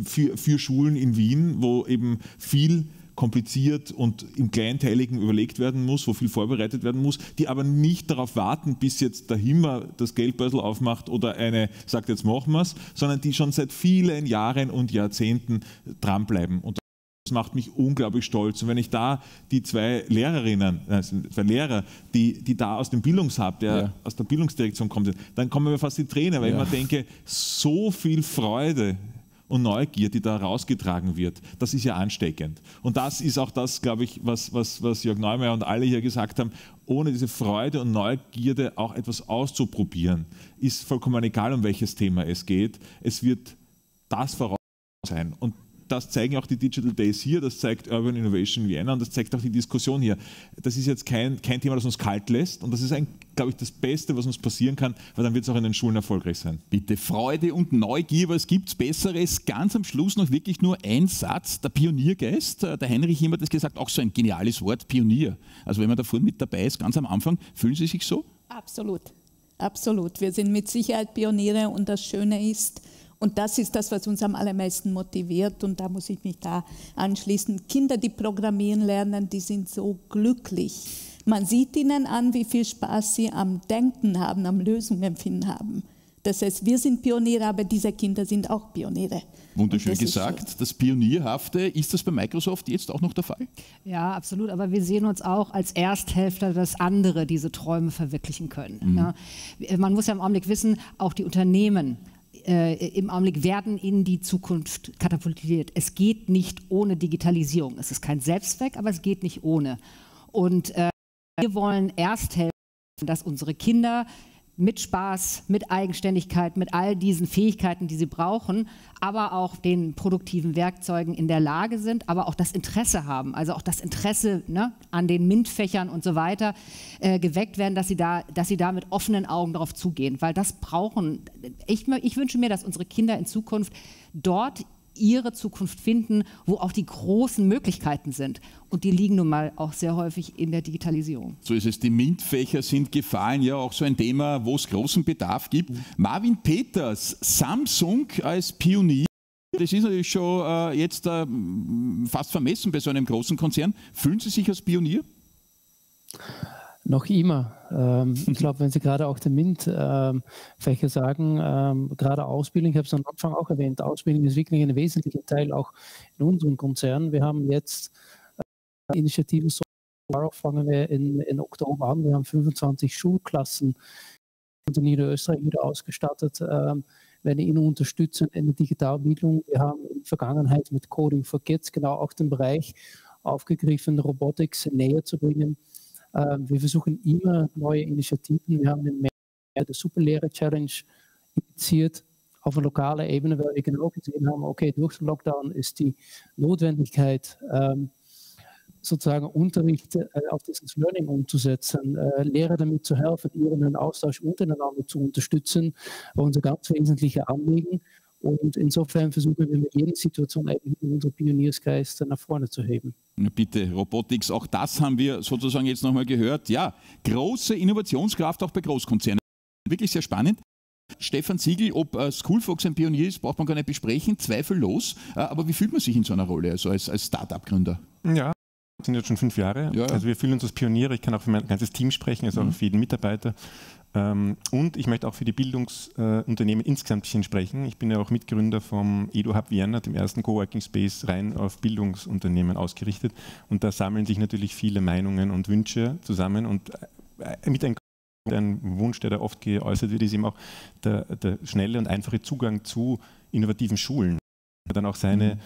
für, für Schulen in Wien, wo eben viel kompliziert und im Kleinteiligen überlegt werden muss, wo viel vorbereitet werden muss, die aber nicht darauf warten, bis jetzt der Himmel das Geldbörsel aufmacht oder eine sagt, jetzt machen wir es, sondern die schon seit vielen Jahren und Jahrzehnten dranbleiben. Und das macht mich unglaublich stolz. Und wenn ich da die zwei Lehrerinnen, also zwei Lehrer, die, die da aus dem Bildungshub, der ja. aus der Bildungsdirektion kommen, dann kommen mir fast die Tränen, weil ja. ich mir denke, so viel Freude und Neugier, die da rausgetragen wird, das ist ja ansteckend. Und das ist auch das, glaube ich, was, was, was Jörg Neumeier und alle hier gesagt haben, ohne diese Freude und Neugierde auch etwas auszuprobieren, ist vollkommen egal, um welches Thema es geht. Es wird das voraus sein. Und das zeigen auch die Digital Days hier, das zeigt Urban Innovation Vienna und das zeigt auch die Diskussion hier. Das ist jetzt kein, kein Thema, das uns kalt lässt und das ist, glaube ich, das Beste, was uns passieren kann, weil dann wird es auch in den Schulen erfolgreich sein. Bitte Freude und Neugier, was gibt es Besseres? Ganz am Schluss noch wirklich nur ein Satz, der Pioniergeist. Der Heinrich immer das gesagt, auch so ein geniales Wort, Pionier. Also wenn man davor mit dabei ist, ganz am Anfang, fühlen Sie sich so? Absolut, absolut. Wir sind mit Sicherheit Pioniere und das Schöne ist, und das ist das, was uns am allermeisten motiviert. Und da muss ich mich da anschließen. Kinder, die programmieren lernen, die sind so glücklich. Man sieht ihnen an, wie viel Spaß sie am Denken haben, am Lösungen finden haben. Das heißt, wir sind Pioniere, aber diese Kinder sind auch Pioniere. Wunderschön das gesagt. Das Pionierhafte, ist das bei Microsoft jetzt auch noch der Fall? Ja, absolut. Aber wir sehen uns auch als Ersthälfter, dass andere diese Träume verwirklichen können. Mhm. Ja. Man muss ja im Augenblick wissen, auch die Unternehmen äh, im Augenblick werden in die Zukunft katapultiert. Es geht nicht ohne Digitalisierung. Es ist kein Selbstzweck, aber es geht nicht ohne. Und äh, wir wollen erst helfen, dass unsere Kinder mit Spaß, mit Eigenständigkeit, mit all diesen Fähigkeiten, die sie brauchen, aber auch den produktiven Werkzeugen in der Lage sind, aber auch das Interesse haben, also auch das Interesse ne, an den MINT-Fächern und so weiter äh, geweckt werden, dass sie, da, dass sie da mit offenen Augen darauf zugehen, weil das brauchen, ich, ich wünsche mir, dass unsere Kinder in Zukunft dort ihre Zukunft finden, wo auch die großen Möglichkeiten sind. Und die liegen nun mal auch sehr häufig in der Digitalisierung. So ist es. Die MINT-Fächer sind gefallen, ja auch so ein Thema, wo es großen Bedarf gibt. Mhm. Marvin Peters, Samsung als Pionier. Das ist natürlich schon äh, jetzt äh, fast vermessen bei so einem großen Konzern. Fühlen Sie sich als Pionier? Noch immer. Ähm, ich glaube, wenn Sie gerade auch den MINT-Fächer ähm, sagen, ähm, gerade Ausbildung, ich habe es am Anfang auch erwähnt, Ausbildung ist wirklich ein wesentlicher Teil auch in unserem Konzern. Wir haben jetzt äh, Initiativen, so fangen wir in, in Oktober an. Wir haben 25 Schulklassen in Niederösterreich wieder ausgestattet, ähm, werden ihnen unterstützen in der Digitalbildung. Wir haben in der Vergangenheit mit Coding for Kids genau auch den Bereich aufgegriffen, Robotics näher zu bringen wir versuchen immer neue Initiativen. Wir haben den der Superlehrer-Challenge initiiert auf einer lokalen Ebene, weil wir genau gesehen haben, okay, durch den Lockdown ist die Notwendigkeit, ähm, sozusagen Unterricht äh, auf dieses Learning umzusetzen, äh, Lehrer damit zu helfen, ihren Austausch untereinander zu unterstützen, war unser ganz wesentliches Anliegen. Und insofern versuchen wir mit jeder Situation eigentlich unsere Pioniersgeist nach vorne zu heben. Bitte, Robotics, auch das haben wir sozusagen jetzt nochmal gehört. Ja, große Innovationskraft auch bei Großkonzernen. Wirklich sehr spannend. Stefan Ziegel, ob äh, Schoolfox ein Pionier ist, braucht man gar nicht besprechen, zweifellos. Äh, aber wie fühlt man sich in so einer Rolle, also als, als Start-up-Gründer? Ja, wir sind jetzt schon fünf Jahre. Ja. Also wir fühlen uns als Pioniere. Ich kann auch für mein ganzes Team sprechen, also mhm. auch für jeden Mitarbeiter. Ähm, und ich möchte auch für die Bildungsunternehmen insgesamt ein bisschen sprechen. Ich bin ja auch Mitgründer vom EduHub Vienna, dem ersten Coworking Space rein auf Bildungsunternehmen ausgerichtet. Und da sammeln sich natürlich viele Meinungen und Wünsche zusammen. Und äh, mit einem ein Wunsch, der da oft geäußert wird, ist eben auch der, der schnelle und einfache Zugang zu innovativen Schulen. Dann auch seine, mhm.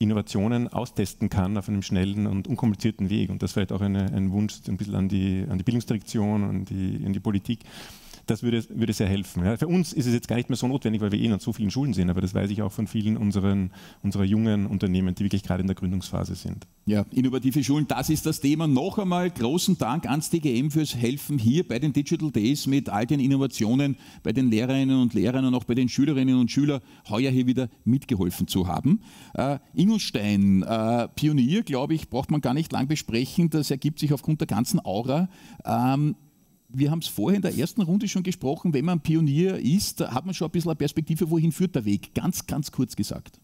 Innovationen austesten kann auf einem schnellen und unkomplizierten Weg. Und das vielleicht auch eine, ein Wunsch ein bisschen an die, an die Bildungsdirektion, an die, an die Politik, das würde, würde sehr helfen. Ja. Für uns ist es jetzt gar nicht mehr so notwendig, weil wir eh in so vielen Schulen sind, aber das weiß ich auch von vielen unseren, unserer jungen Unternehmen, die wirklich gerade in der Gründungsphase sind. Ja, innovative Schulen, das ist das Thema. Noch einmal großen Dank ans DGM fürs Helfen hier bei den Digital Days mit all den Innovationen bei den Lehrerinnen und Lehrern und auch bei den Schülerinnen und Schülern heuer hier wieder mitgeholfen zu haben. Äh, Ingolstein, äh, Pionier, glaube ich, braucht man gar nicht lang besprechen. Das ergibt sich aufgrund der ganzen Aura. Ähm, wir haben es vorher in der ersten Runde schon gesprochen, wenn man Pionier ist, hat man schon ein bisschen eine Perspektive, wohin führt der Weg. Ganz, ganz kurz gesagt.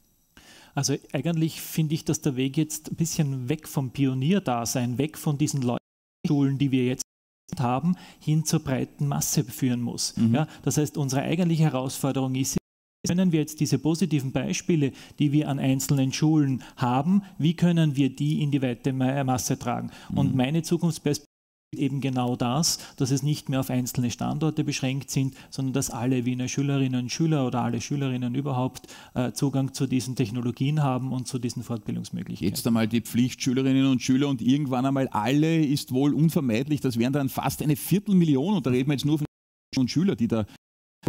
Also eigentlich finde ich, dass der Weg jetzt ein bisschen weg vom Pionierdasein, weg von diesen Schulen, die wir jetzt haben, hin zur breiten Masse führen muss. Mhm. Ja, das heißt, unsere eigentliche Herausforderung ist, können wir jetzt diese positiven Beispiele, die wir an einzelnen Schulen haben, wie können wir die in die weite Masse tragen? Und mhm. meine Zukunftsperspektive eben genau das, dass es nicht mehr auf einzelne Standorte beschränkt sind, sondern dass alle Wiener Schülerinnen und Schüler oder alle Schülerinnen überhaupt äh, Zugang zu diesen Technologien haben und zu diesen Fortbildungsmöglichkeiten. Jetzt einmal die Pflicht Schülerinnen und Schüler und irgendwann einmal alle ist wohl unvermeidlich. Das wären dann fast eine Viertelmillion und da reden wir jetzt nur von und Schüler, die da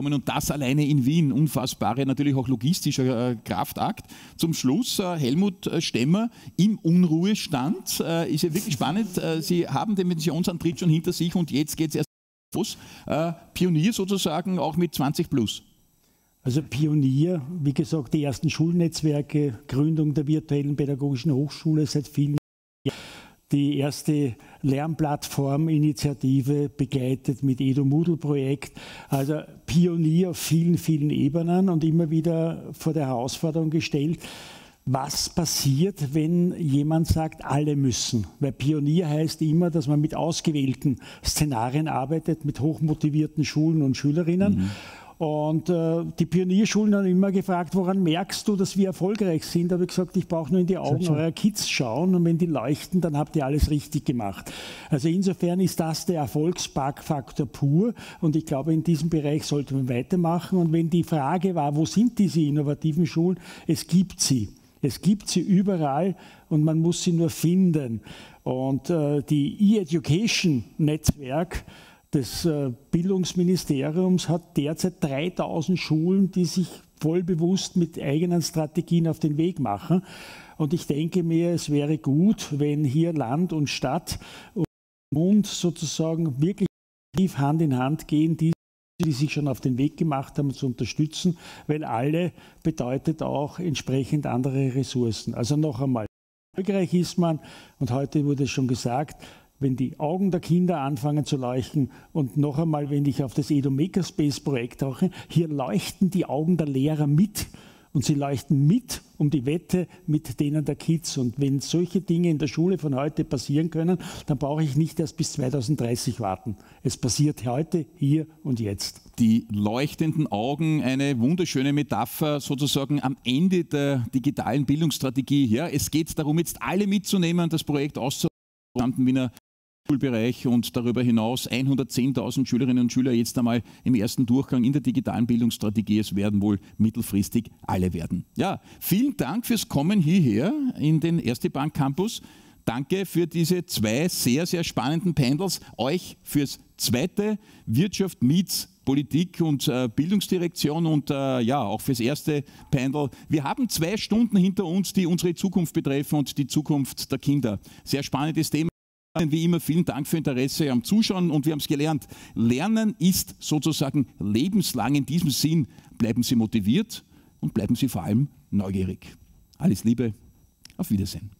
und das alleine in Wien, unfassbare, natürlich auch logistischer äh, Kraftakt. Zum Schluss äh, Helmut äh, Stemmer im Unruhestand. Ist ja wirklich spannend. Sie haben den Missionsantritt schon hinter sich und jetzt geht es erst los. Pionier sozusagen auch mit 20 plus. Also Pionier, wie gesagt, die ersten Schulnetzwerke, Gründung der virtuellen pädagogischen Hochschule seit vielen die erste Lernplattform-Initiative begleitet mit Edu Moodle-Projekt. Also Pionier auf vielen, vielen Ebenen und immer wieder vor der Herausforderung gestellt, was passiert, wenn jemand sagt, alle müssen? Weil Pionier heißt immer, dass man mit ausgewählten Szenarien arbeitet, mit hochmotivierten Schulen und Schülerinnen. Mhm. Und äh, die Pionierschulen haben immer gefragt, woran merkst du, dass wir erfolgreich sind? Da habe ich gesagt, ich brauche nur in die Augen eurer Kids schauen und wenn die leuchten, dann habt ihr alles richtig gemacht. Also insofern ist das der Erfolgsparkfaktor pur und ich glaube, in diesem Bereich sollte man weitermachen. Und wenn die Frage war, wo sind diese innovativen Schulen? Es gibt sie. Es gibt sie überall und man muss sie nur finden. Und äh, die E-Education-Netzwerk, des äh, Bildungsministeriums hat derzeit 3000 Schulen, die sich voll bewusst mit eigenen Strategien auf den Weg machen. Und ich denke mir, es wäre gut, wenn hier Land und Stadt und Bund sozusagen wirklich Hand in Hand gehen, die, die sich schon auf den Weg gemacht haben, zu unterstützen, weil alle bedeutet auch entsprechend andere Ressourcen. Also noch einmal, erfolgreich ist man, und heute wurde es schon gesagt, wenn die Augen der Kinder anfangen zu leuchten und noch einmal, wenn ich auf das Edo Makerspace Projekt tauche, hier leuchten die Augen der Lehrer mit und sie leuchten mit um die Wette mit denen der Kids. Und wenn solche Dinge in der Schule von heute passieren können, dann brauche ich nicht erst bis 2030 warten. Es passiert heute, hier und jetzt. Die leuchtenden Augen, eine wunderschöne Metapher sozusagen am Ende der digitalen Bildungsstrategie. Ja, es geht darum, jetzt alle mitzunehmen, das Projekt auszuprobieren. Wiener Schulbereich und darüber hinaus 110.000 Schülerinnen und Schüler jetzt einmal im ersten Durchgang in der digitalen Bildungsstrategie. Es werden wohl mittelfristig alle werden. Ja, vielen Dank fürs Kommen hierher in den Erste Bank Campus. Danke für diese zwei sehr, sehr spannenden Panels. Euch fürs zweite Wirtschaft meets Politik und äh, Bildungsdirektion und äh, ja, auch fürs erste Panel. Wir haben zwei Stunden hinter uns, die unsere Zukunft betreffen und die Zukunft der Kinder. Sehr spannendes Thema. Wie immer, vielen Dank für Interesse am Zuschauen und wir haben es gelernt. Lernen ist sozusagen lebenslang. In diesem Sinn bleiben Sie motiviert und bleiben Sie vor allem neugierig. Alles Liebe, auf Wiedersehen.